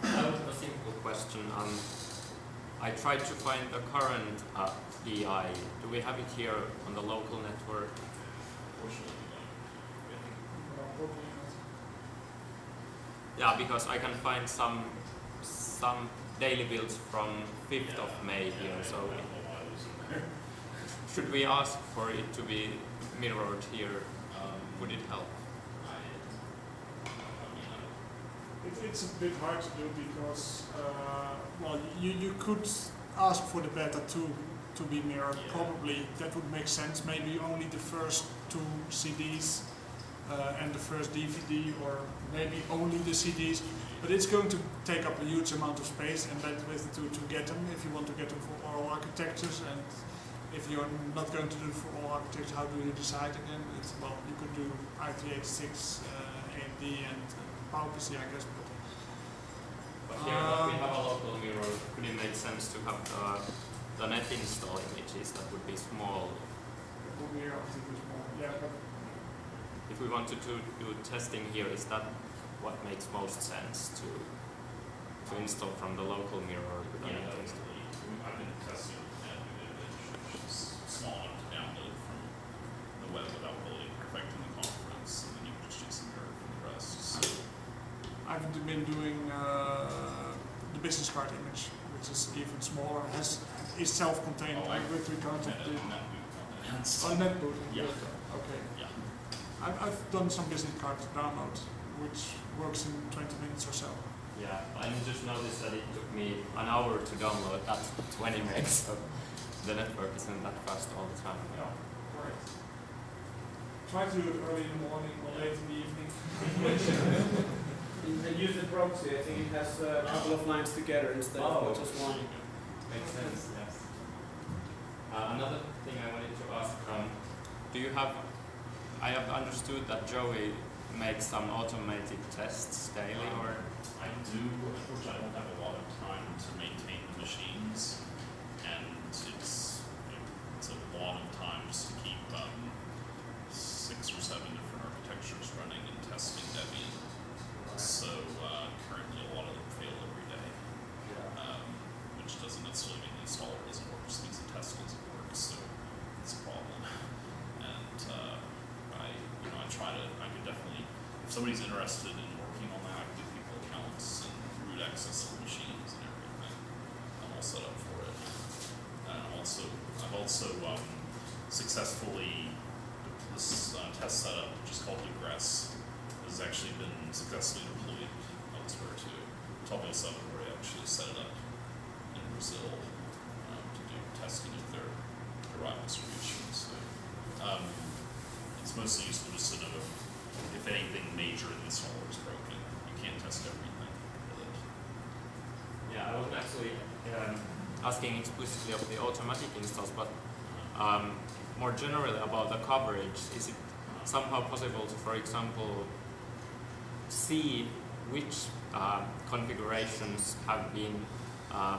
I have a simple question. Um, I tried to find the current uh, DI. Do we have it here on the local network? Yeah, because I can find some some daily builds from 5th of May here. So should we ask for it to be mirrored here? Um, would it help? It, it's a bit hard to do because, uh, well, you, you could ask for the beta 2 to be mirrored. Probably that would make sense. Maybe only the first two CDs uh, and the first DVD, or maybe only the CDs. But it's going to take up a huge amount of space and bandwidth to, to get them if you want to get them for all architectures. And if you're not going to do it for all architectures, how do you decide again? It's, well, you could do i386, uh, AMD, and uh, PowerPC, I guess. But But here we have a local mirror, could it make sense to have the, the net install images that would be small? we are thinking small. Yeah, but If we wanted to do testing here, is that what makes most sense to to install from the local mirror Yeah, that install? would be, I've been testing that new image, small enough to download from the web without really affecting the conference, and then you can just use the mirror for the rest, so. I've been doing uh, the business card image, which is even smaller, has is self-contained Oh, I- with regard to Net- the NetBoot comments. oh, netboot. Yeah. Okay. Yeah. I've, I've done some business card download, which works in 20 minutes or so. Yeah, I just noticed that it took me an hour to download that 20 megs, so the network isn't that fast all the time. Yeah, correct. Try to do it early in the morning or late in the evening. *laughs* And use the proxy, I think it has a couple of lines together instead Oh. of just one. Makes sense, yes. Uh, another thing I wanted to ask, um, do you have, I have understood that Joey makes some automated tests daily or? I do, unfortunately, I don't have a lot of time to maintain the machines, and it's, you know, it's a lot of time just to keep, um, six or seven different architectures running and testing Debian. So, uh, currently a lot of them fail every day, um, which doesn't necessarily mean the installer doesn't work, just means the test doesn't work, so it's a problem. And, uh, I, you know, I try to, I could definitely, if somebody's interested in working on that, I can give people accounts and root access to the machines and everything. I'm all set up for it. And I'm also, I've also, um, successfully, this, uh, test setup, which is called digress, has actually been successfully deployed elsewhere too. Topo Seven, where I actually set it up in Brazil, um, to do testing of their derived distributions, so. Um, it's mostly useful just to know if, if anything major in the installer is broken. You can't test everything it. Yeah, I wasn't actually um, asking explicitly of the automatic installs, but um, more generally about the coverage. Is it somehow possible to, for example, see which uh, configurations have been uh,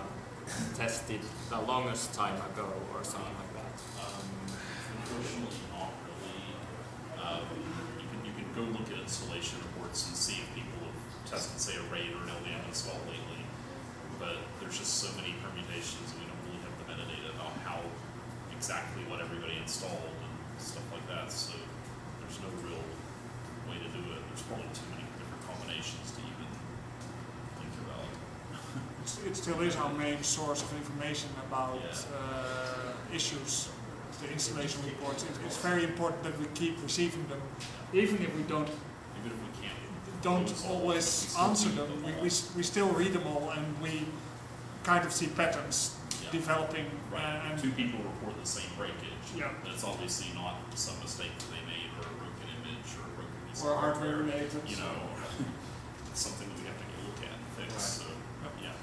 tested the longest time ago or something like that? Um, unfortunately, not really. Um, you can, you can go look at installation reports and see if people have tested, say, a RAID or an LVM install lately. But there's just so many permutations, and we don't really have the metadata about how exactly what everybody installed and stuff like that. So there's no real way to do it. There's probably too many different combinations to even think about. It still is our main source of information about uh, issues, the installation reports. It, it's very important that we keep receiving them, even if we don't Even if we can't. don't always answer them. them We, all. we, we still read them all and we kind of see patterns Yeah. developing. Right, uh, And two people report the same breakage. Yeah. But it's obviously not some mistake that they made or a broken image or a broken piece Or of hardware related. You know, *laughs* it's something that we have to go look at and fix, so, yeah.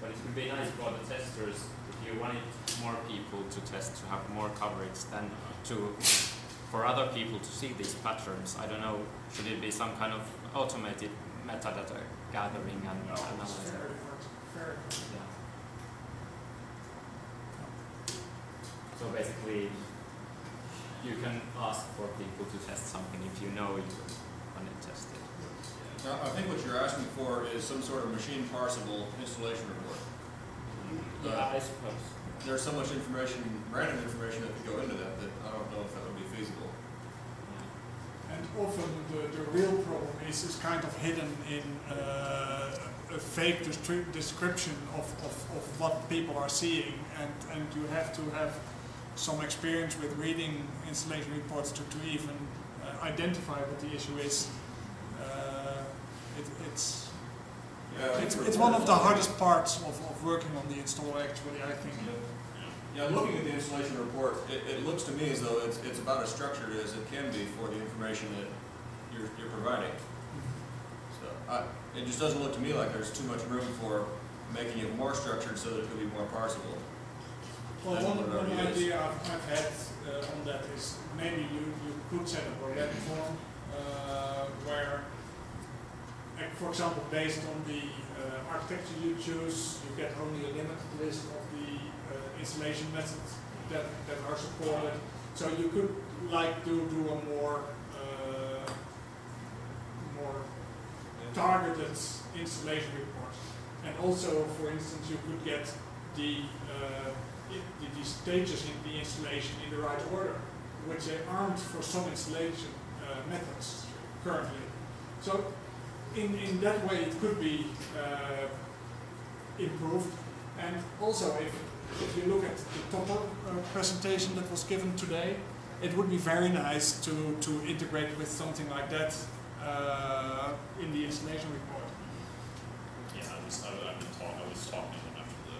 But it would be nice for the testers if you wanted more people to test to have more coverage than to for other people to see these patterns. I don't know, should it be some kind of automated metadata gathering and analysis? Yeah. So basically, you can ask for people to test something if you know you want it tested. Now, I think what you're asking for is some sort of machine parsable installation report. Uh, Yeah, I suppose. There's so much information, random information that could go into that, that I don't know if that would be feasible. And often the, the real problem is, is kind of hidden in uh, a fake description of, of, of what people are seeing and, and you have to have some experience with reading installation reports to, to even uh, identify what the issue is. Uh, it, it's, Yeah, it's, it's one of the hardest parts of, of working on the installer actually, I think. Yeah, looking at the installation report, it, it looks to me as though it's, it's about as structured as it can be for the information that you're, you're providing. So, I, it just doesn't look to me like there's too much room for making it more structured so that it could be more parsable. Well, than one, one idea I've, I've had uh, on that is maybe you, you could set up a red form uh, where, like, for example, based on the uh, architecture you choose, you get only a limited list of the uh, installation methods that, that are supported. So you could like to do a more uh, more targeted installation report. And also, for instance, you could get the, uh, the, the stages in the installation in the right order, which they aren't for some installation uh, methods currently. So, in, in that way, it could be uh, improved. And also, if, if you look at the topper uh, presentation that was given today, it would be very nice to, to integrate with something like that uh, in the installation report. Yeah, I was, I, I've been talking, I was talking to them after the,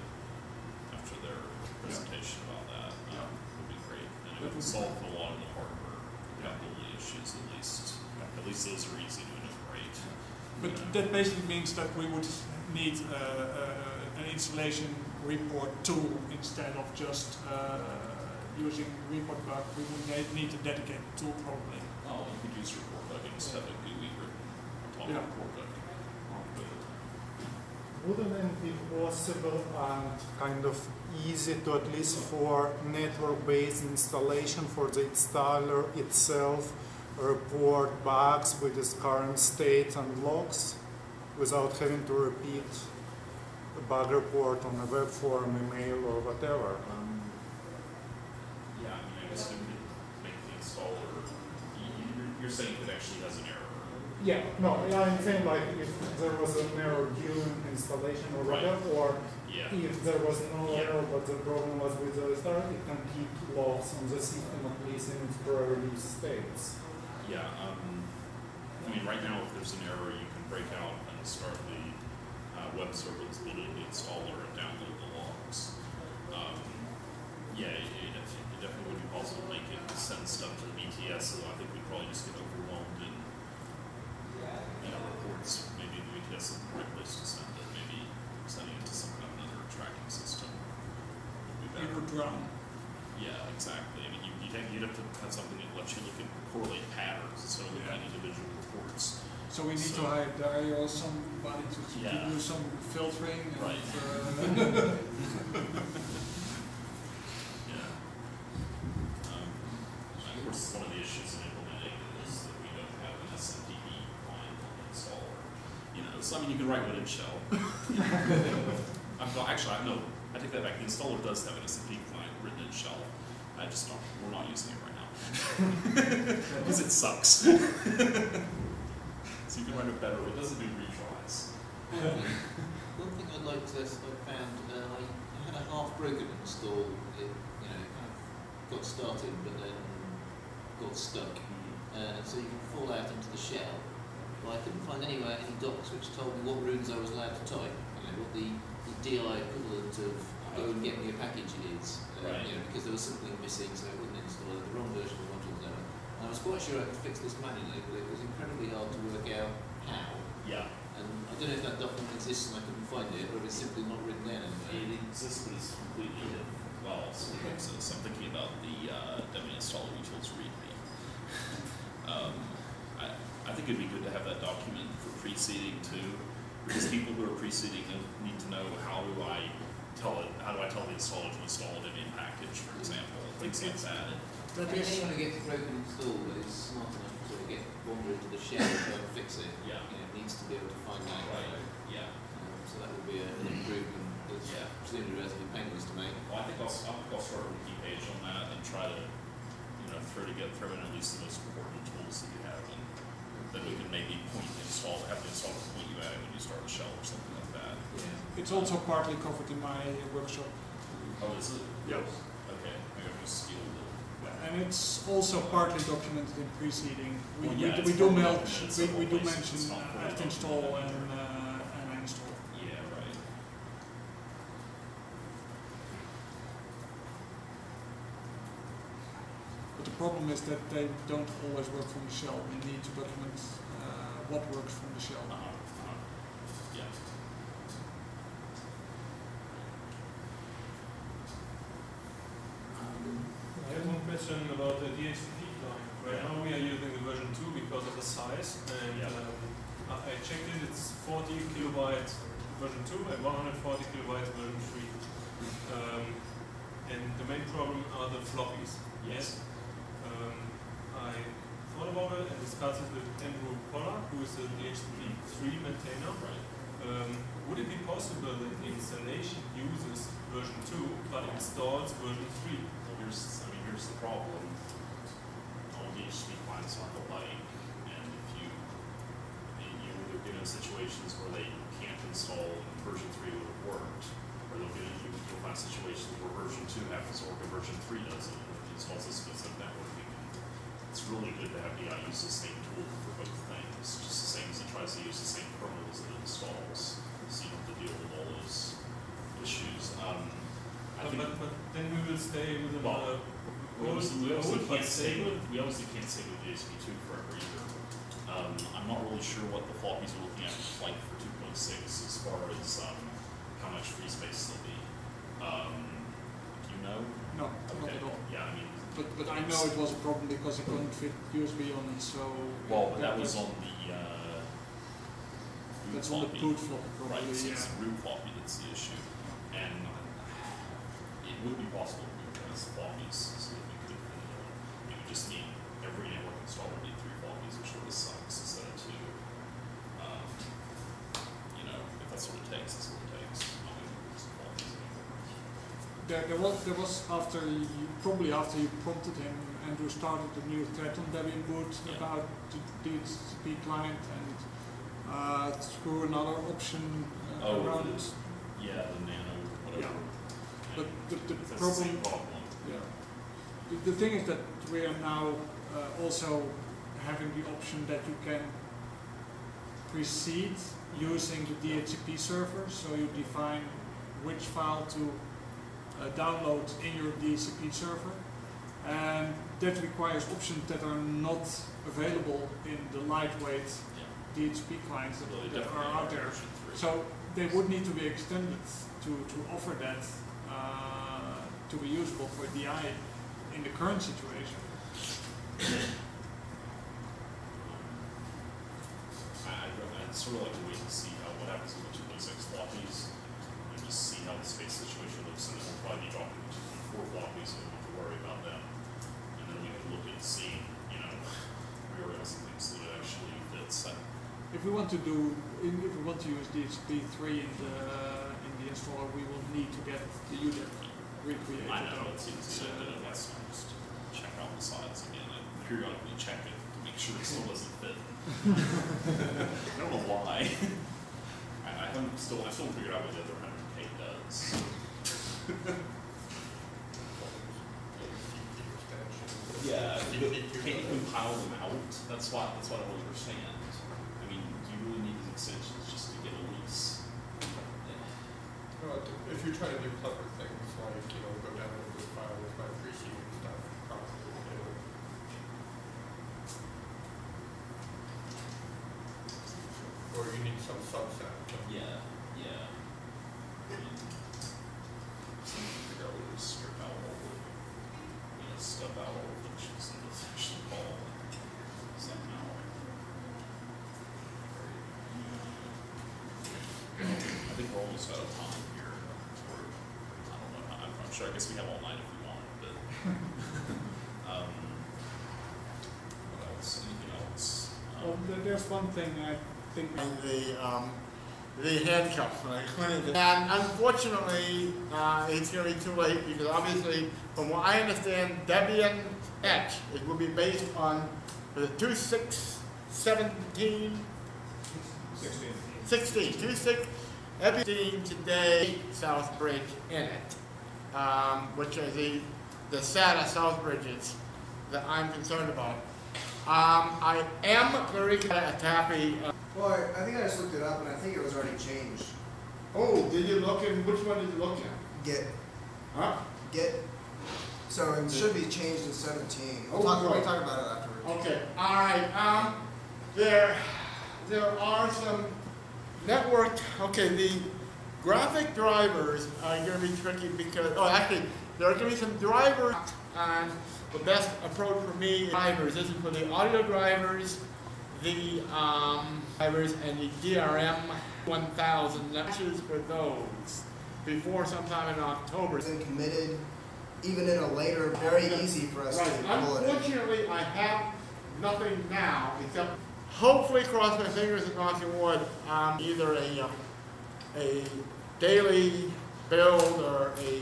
after their presentation about that. Um, Would be great, and it would solve a lot of the hardware only issues at least. At least those are easy to. But that basically means that we would need uh, uh, an installation report tool instead of just uh, using reportbug. We would need- need a dedicated tool probably. Oh, you could use reportbug instead of have a GUI written on top Yeah. of reportbug. Wouldn't it be possible and kind of easy to at least for network-based installation for the installer itself report bugs with its current state and logs without having to repeat a bug report on a web form, email or whatever? Um, yeah, I mean, I guess we could make the installer, you, you- you're saying it actually has an error. Yeah, no, yeah, I'm saying like if there was an error during installation or Right. whatever, or Yeah. if there was no Yeah. error but the problem was with the start, it can keep logs on the system at least in its pre-release states. Yeah, um, I mean, right now, if there's an error, you can break out and start the, uh, web server that's built into the installer and download the logs. Um, yeah, it, it it definitely would be possible to make it send stuff to the BTS, so I think we'd probably just get overwhelmed and, you know, reports, maybe the BTS is the right place to send it, maybe sending it to some kind of another tracking system would be better. Would. Yeah, exactly. I mean, you, you'd have, you'd have to have something that lets you look at correlate patterns instead of looking at individual reports. So we need to So- hire Dario or somebody to, to Yeah. do some filtering and Right. uh, *laughs* Yeah. Um, of course, one of the issues in implementing is that we don't have an SMTP client on the installer. You know, so I mean, you can write one in shell. *laughs* I'm, well, actually, I no, I take that back. The installer does have an SMTP client written in shell. I just don't, we're not using it right now. *laughs* Because it sucks. *laughs* so you can write it better, it doesn't do retries. One thing I'd like to, I found, uh, I, I had a half broken install, it, you know, kind of got started but then got stuck. Uh, so you can fall out into the shell. But I couldn't find anywhere any docs which told me what runes I was allowed to type, you know, what the, the DI equivalent of go and get me a package is. Uh, Right. You know, because there was something missing so it wouldn't install it, the wrong version of the module. And I was quite sure I could fix this manually, but it was incredibly hard to work out how. Yeah. And I don't know if that document exists and I couldn't find it, or if it's simply not written down anywhere. It exists, but it's completely hidden. Well, so it. I'm thinking about the uh, Debian installer utils README. *laughs* Um, I, I think it'd be good to have that document for preseeding too, because people who are preseeding need to know how do I tell it, how do I tell the installer to install a Debian package, for example, things like that. I mean, anyone who gets a broken install but is smart enough to get wander into the shell and go and fix it, Yeah. you know, needs to be able to find that Right. out. Yeah. Um, so that would be a- an improvement that's Yeah. presumably relatively painless to make. Well, I think I'll, s- I think I'll start a wiki page on that and try to, you know, throw to get, throw in at least the most important tools that you have and then we can maybe point install, have the installer point you at it when you start a shell or something like that. Yeah. It's also partly covered in my workshop. Oh, is it? Yes. Okay, maybe I'm just it. And it's also partly documented in preseeding. We, Well, yeah, do- we do we, we do mention uh, apt install and, uh, anna-install. Yeah, right. But the problem is that they don't always work from the shell. We need to document uh, what works from the shell. Uh-huh, uh-huh. Yeah. I have one question about the DHCP client. Right Yeah. now we are using the version 2 because of the size, and Yeah. um, I I checked it, it's 40 kilobytes 2 and 140 kilobytes version 3. Um, and the main problem are the floppies. Yes. Um, I thought about it and discussed it with Andrew Pollock, who is the DHCP 3 maintainer. Right. Um, would it be possible that the installation uses version 2 but installs version 3? Well, here's, I mean, here's the problem. All DHCP clients aren't alike, and if you, I mean, you will get in situations where they install version three would have worked, or they'll get, you- you'll find situations where version two happens or version three doesn't, if it installs this specific networking. It's really good to have DI use the same tool for both things, just the same as it tries to use the same kernel as it installs, so you don't have to deal with all those issues. Um, I But, but, but then we will stay with Well, another We obviously, we obviously can't stay with, we obviously can't stay with the ASP two forever either. Um, I'm not really sure what the floppies are looking at like for two point six as far as, um, how much free space there'll be. Um, do you know? No, not at all. yeah, I mean. But, but I know it was a problem because it couldn't fit USB on it, so. Well, but that was on the, uh. root That's on the floppy. boot floppy probably, Right, so it's yeah. the root floppy that's the issue. And uh, it would be possible to move those floppies so that we could, uh, you would just need, every network installer need three floppies, which really sucks instead of two. Um, you know, if that's what it takes, that's what it takes. I'm gonna move some floppies anymore. There, there was, there was after you, probably after you prompted him, Andrew started a new thread on Debian boot Yeah. about the DHCP client and uh, threw another option uh, Oh, around. the- Yeah, the nano, whatever. But the, the the problem, problem. yeah. The, the thing is that we are now uh, also having the option that you can preseed using the DHCP server, so you define which file to uh, download in your DHCP server. And that requires options that are not available in the lightweight DHCP clients that, Well, that are out there. So they would need to be extended to, to offer that uh, to be usable for DI in the current situation. I, I'd, sort of like to wait and see how, what happens with the two point six floppies, and just see how the space situation looks, and then we'll probably be dropping to two point four floppies, so we don't have to worry about them. And then we can look and see, you know, reorganizing things so that actually fits. If we want to do, if we want to use DHCP three in the in the installer, we will need to get the UDEB recreated. I know, it's easy uh, do it, fine, just check out the sides again, and periodically check it to make sure it still doesn't fit. I don't know why. I, I haven't still, I still haven't figured out what the other hundred K does. Yeah, you can't you compile them out? That's what, that's what I don't understand. I mean, do you really need these extensions just to get a lease? If you're trying to do clever things like, you know, go down into this file with my appreciating stuff. Or you need some subset. Yeah, yeah. You to strip you know, stuff out. I think we're almost out of time here. We're, I don't know, I'm, I'm sure, I guess we have all night if we want, but, *laughs* um, what else, anything else? Um, Well, there's one thing I think. And the, um, the handcuffs, when I went into- And unfortunately, uh, it's gonna be too late because obviously, from what I understand, Debian Etch, it will be based on the two six seventeen. Sixteen. Sixteen, two six, everything today, Southbridge in it. Um, which are the, the south bridges that I'm concerned about. Um, I am very happy, uh, Well, I, I think I just looked it up and I think it was already changed. Oh, did you look in, which one did you look at? Get. Huh? Get. So it should be changed in seventeen. We'll Oh, talk, we'll talk about it afterwards. Okay, all right, um, there, there are some network, okay, the graphic drivers are gonna be tricky because, oh, actually, there are gonna be some drivers, and the best approach for me, is drivers, this is for the audio drivers, the, um, drivers and the DRM one thousand, lectures for those, before sometime in October. Been committed, even in a later, very easy for us to Right. it. Unfortunately, I have nothing now except hopefully cross my fingers and knock on wood, um, either a, um, a daily build or a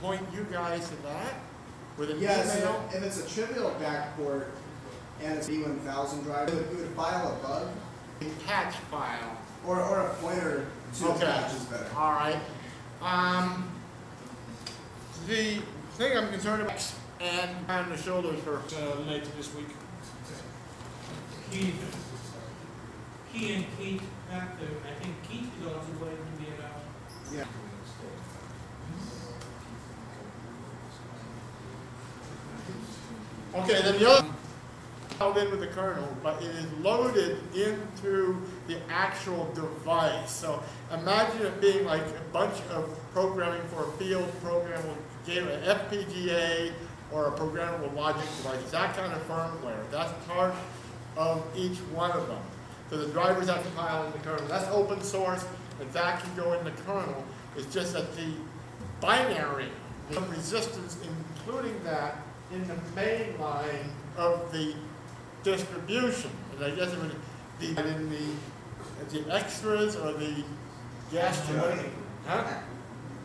point you guys to that with an Yeah, so email. if it's a trivial backport and it's B one thousand drive, it would, it would file a bug. A patch file. Or, or a pointer to the Okay. patch is better. All right. Um, the thing I'm concerned about and on the shoulders for uh, later this week. Keith, Key and Keith Factor, I think Keith is also going to be around. Yeah. Okay, then the other held in with the kernel, but it is loaded into the actual device. So imagine it being like a bunch of programming for a field programmable an FPGA or a programmable logic device, that kind of firmware. That's part of each one of them. So the drivers have to compile in the kernel. That's open source, and that can go in the kernel. It's just that the binary, the resistance, including that in the main line of the distribution. And I guess it would be in the, the extras or the gas Huh?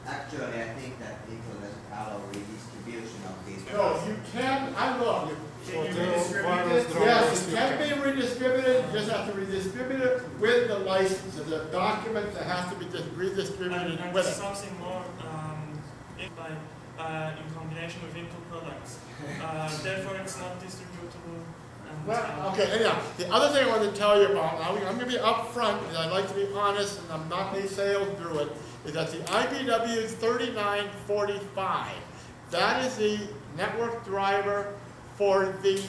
Actually, I think that will allow redistribution of these. No, you can, I love you. Can it? Yes, it can be redistributed, you just have to redistribute it with the license, there's a document that has to be just redistributed And, with it. something more, um, if by, uh, in combination with Intel products. *laughs* Uh, therefore, it's not distributable. Well, uh, okay, anyhow, the other thing I want to tell you about, I'm gonna be upfront, because I like to be honest, and I'm not any sales through it, is that the IPW thirty-nine forty-five, that is the network driver for the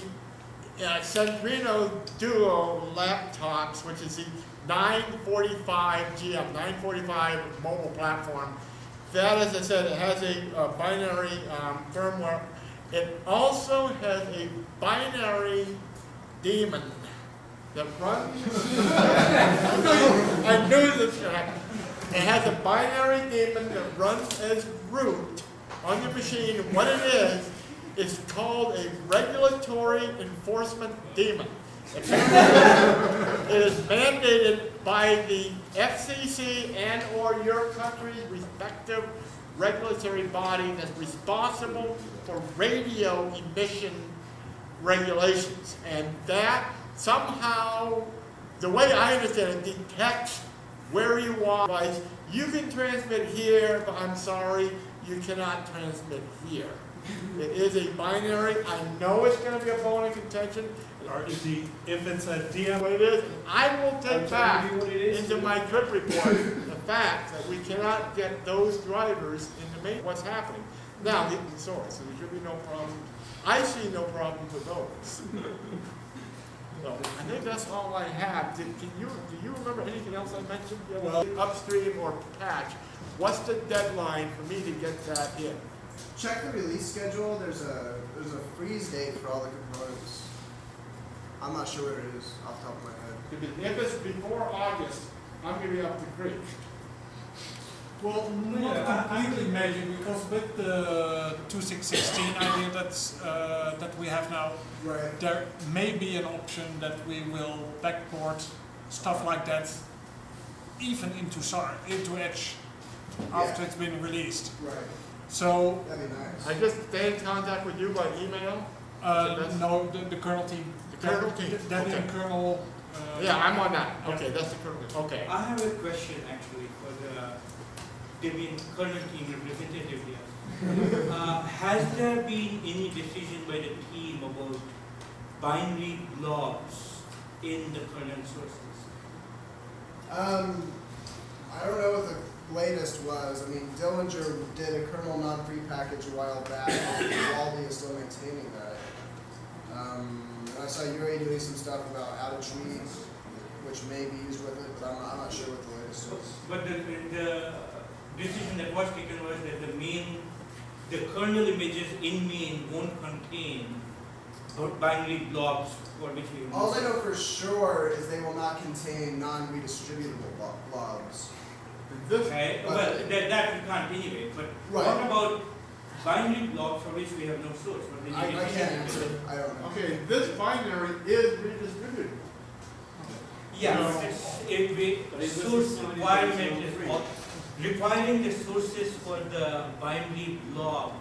uh, Centrino Duo laptops, which is the nine forty-five GM, nine forty-five mobile platform. That, as I said, it has a uh, binary um, firmware. It also has a binary daemon that runs. *laughs* I knew this. It has a binary daemon that runs as root on the machine. What it is, is called a regulatory enforcement daemon. It is mandated by the FCC and or your country's respective regulatory body that's responsible for radio emission regulations. And that somehow, the way I understand it, detects where you are. You can transmit here, but I'm sorry, you cannot transmit here. It is a binary. I know it's gonna be a bone of contention. Or if the, if it's a DM, What it is, I will take back you what it is. into my trip report the fact that we cannot get those drivers into main, what's happening. Now, the open source, so there should be no problem. I see no problem with those. So, I think that's all I have. Did, can you, do you remember anything else I mentioned? You know, Upstream or patch, what's the deadline for me to get that in? Check the release schedule. There's a there's a freeze date for all the components. I'm not sure what it is off the top of my head. If it- If it's before August, I'm gonna be up the creek. Well, not completely maybe, because with the 2616 idea that's, uh, that we have now, Right. there may be an option that we will backport stuff like that even into Sarge, into Etch, after Yeah. it's been released. Right. So, That'd be nice. I just stay in contact with you by email? uh, That's- no, the, the kernel team. The kernel team, Debian okay. kernel. uh, Yeah, I'm on that. yeah. Okay, that's the kernel, okay. I have a question actually for the Debian kernel team representative here. *laughs* Uh, Has there been any decision by the team about binary blobs in the kernel sources? Um, I don't know what the latest was. I mean, Dillinger did a kernel non-free package a while back. and *coughs* Waldi is still maintaining that. Um, and I saw Yuri doing some stuff about out of trees, which may be used with it, but I'm not, I'm not sure what the latest is. But the, the decision that was taken was that the main, the kernel images in main won't contain binary blobs for which we. All I know for sure is they will not contain non-redistributable blo- blobs. Okay, well, that, that we can't anyway, but what about binary blobs for which we have no source? for the I, I can't answer. do? I don't know. Okay, this binary is redistributed. Yeah, No. but it's, it, we, But is this source requirement is, free? requiring the sources for the binary blob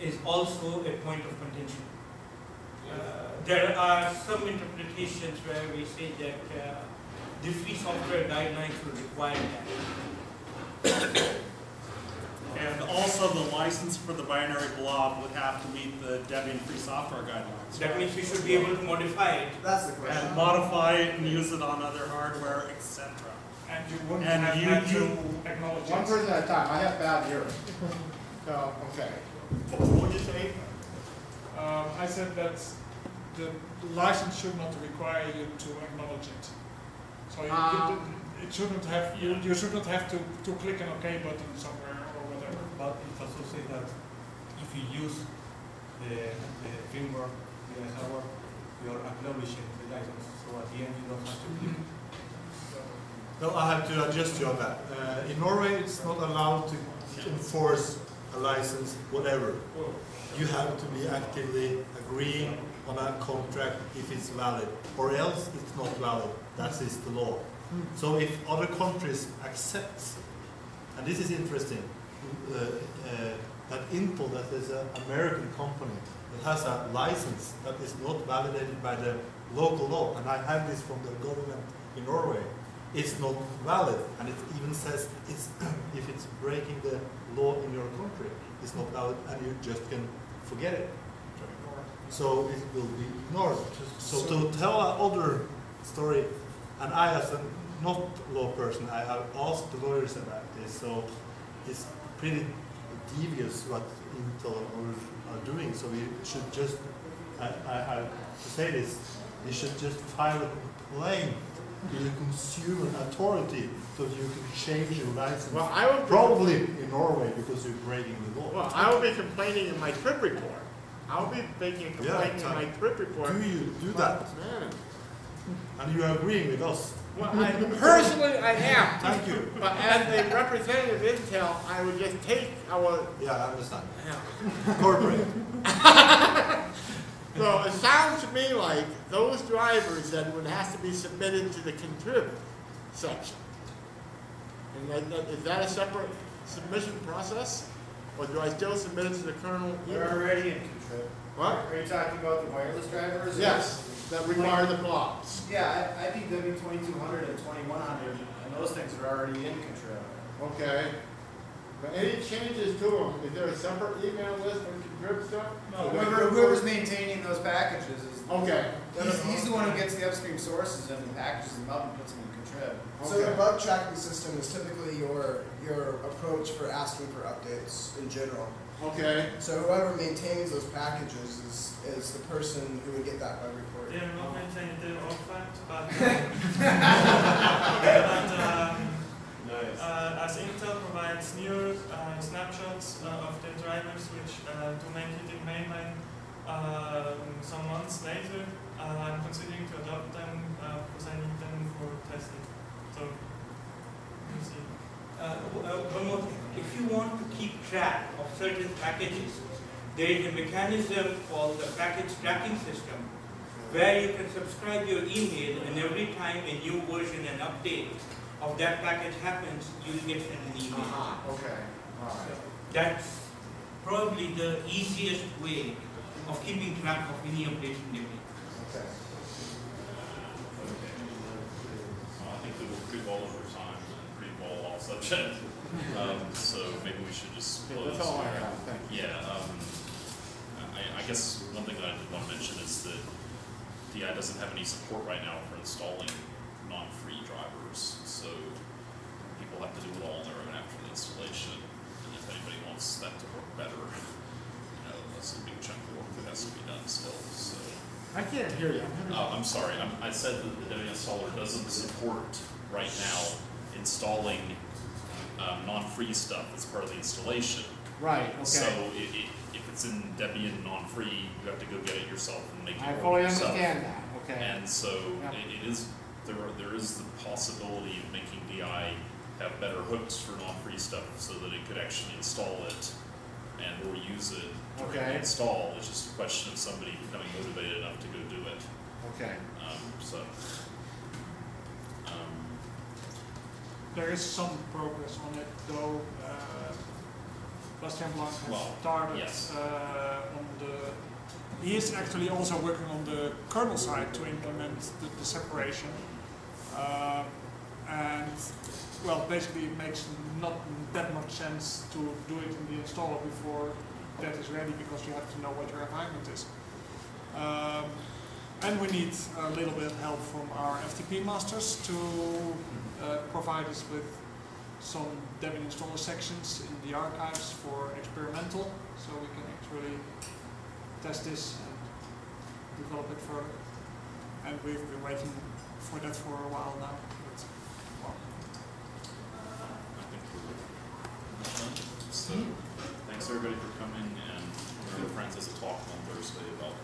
is also a point of contention. Uh, There are some interpretations where we say that uh, the free software guidelines will require that. and also the license for the binary blob would have to meet the Debian free software guidelines. That means we should be able to modify it. That's the question. And modify it and use it on other hardware, etc. And you wouldn't And have you- had to you- acknowledge One it. person at a time, I have bad hearing. So, okay. What would you say? Um, I said that the license should not require you to acknowledge it. So you, you Um, it shouldn't have, you, you shouldn't have to, to click an OK button somewhere or whatever. But it also says that if you use the, the framework, the hardware, you are acknowledging the license. So at the end, you don't have to click. No, I have to adjust you on that. Uh, in Norway, it's not allowed to enforce a license, whatever. You have to be actively agreeing on a contract if it's valid, or else it's not valid. That is the law. So if other countries accept, and this is interesting, uh, uh, that Intel, that is an American company, that has a license that is not validated by the local law, and I have this from the government in Norway, it's not valid, and it even says it's *coughs* if it's breaking the law in your country, it's not valid, and you just can forget it. So it will be ignored. So to tell another story, and I as a not law person, I have asked the lawyers about this, so it's pretty devious what Intel and others are doing, so we should just, I, I have to say this, you should just file a complaint to the consumer authority so you can change your license. Well, I would Probably in Norway because you're breaking the law. Well, I will be complaining in my trip report. I'll be making a complaint in my trip report. Do you do that? Man. And you are agreeing with us? Well, I, personally, I am. Thank you. But as a representative of Intel, I would just take our. Yeah, I understand. Yeah. Corporate. *laughs* So it sounds to me like those drivers then would have to be submitted to the contrib section. And that, that, is that a separate submission process? Or do I still submit it to the kernel? They're already in contrib. What? Are you talking about the wireless drivers? Yes, that require the blocks. Yeah, I, I think W twenty-two hundred and twenty-one hundred, and those things are already in contrib. Okay. But any changes to them, is there a separate email list for contrib stuff? No, whoever, whoever's maintaining those packages is. Okay. He's, he's the one who gets the upstream sources and packages them up and puts them in contrib. So the bug tracking system is typically your, your approach for asking for updates in general. Okay. So whoever maintains those packages is, is the person who would get that bug report. They're not maintaining their own fact, but, *laughs* but um, uh, as Intel provides new uh, snapshots uh, of their drivers, which uh, to make it in mainline um, some months later, uh, I'm considering to adopt them uh, because I need them for testing. So, we'll see. Uh, uh, one more thing. If you want to keep track of certain packages, there is a mechanism called the package tracking system where you can subscribe your email and every time a new version and update of that package happens, you will get an email. Uh-huh, okay, all So that's probably the easiest way of keeping track of any update in the mail. Okay. Well, I think that we're pretty well over time and subject. Um, so maybe we should just Yeah, close. that's all I have, thank you. Yeah, um, I, I guess one thing that I did want to mention is that DI doesn't have any support right now for installing non-free drivers. So people have to do it all on their own after the installation. And if anybody wants that to work better, you know, that's a big chunk of work that has to be done still, so. I can't hear you. I'm Oh, I'm sorry, I'm, I said that the Debian installer doesn't support right now installing, um, non-free stuff as part of the installation. Right, okay. So i- i- if it's in Debian non-free, you have to go get it yourself and make it I fully yourself. understand that, okay. And so Yep. it, it is, there are, there is the possibility of making DI have better hooks for non-free stuff so that it could actually install it and or use it during the Okay. install. It's just a question of somebody becoming motivated enough to go do it. Okay. Um, so, um, There is some progress on it, though. Uh, Bastian Blank has Well, started yes. uh, on the. He is actually also working on the kernel side to implement the, the separation. Uh, and well, basically, it makes not that much sense to do it in the installer before that is ready because you have to know what your environment is. Um, and we need a little bit of help from our FTP masters to uh, provide us with some Debian installer sections in the archives for experimental, so we can actually test this and develop it further. And we've been waiting for that for a while now. So, thanks everybody for coming, and gonna friends as a talk on Thursday about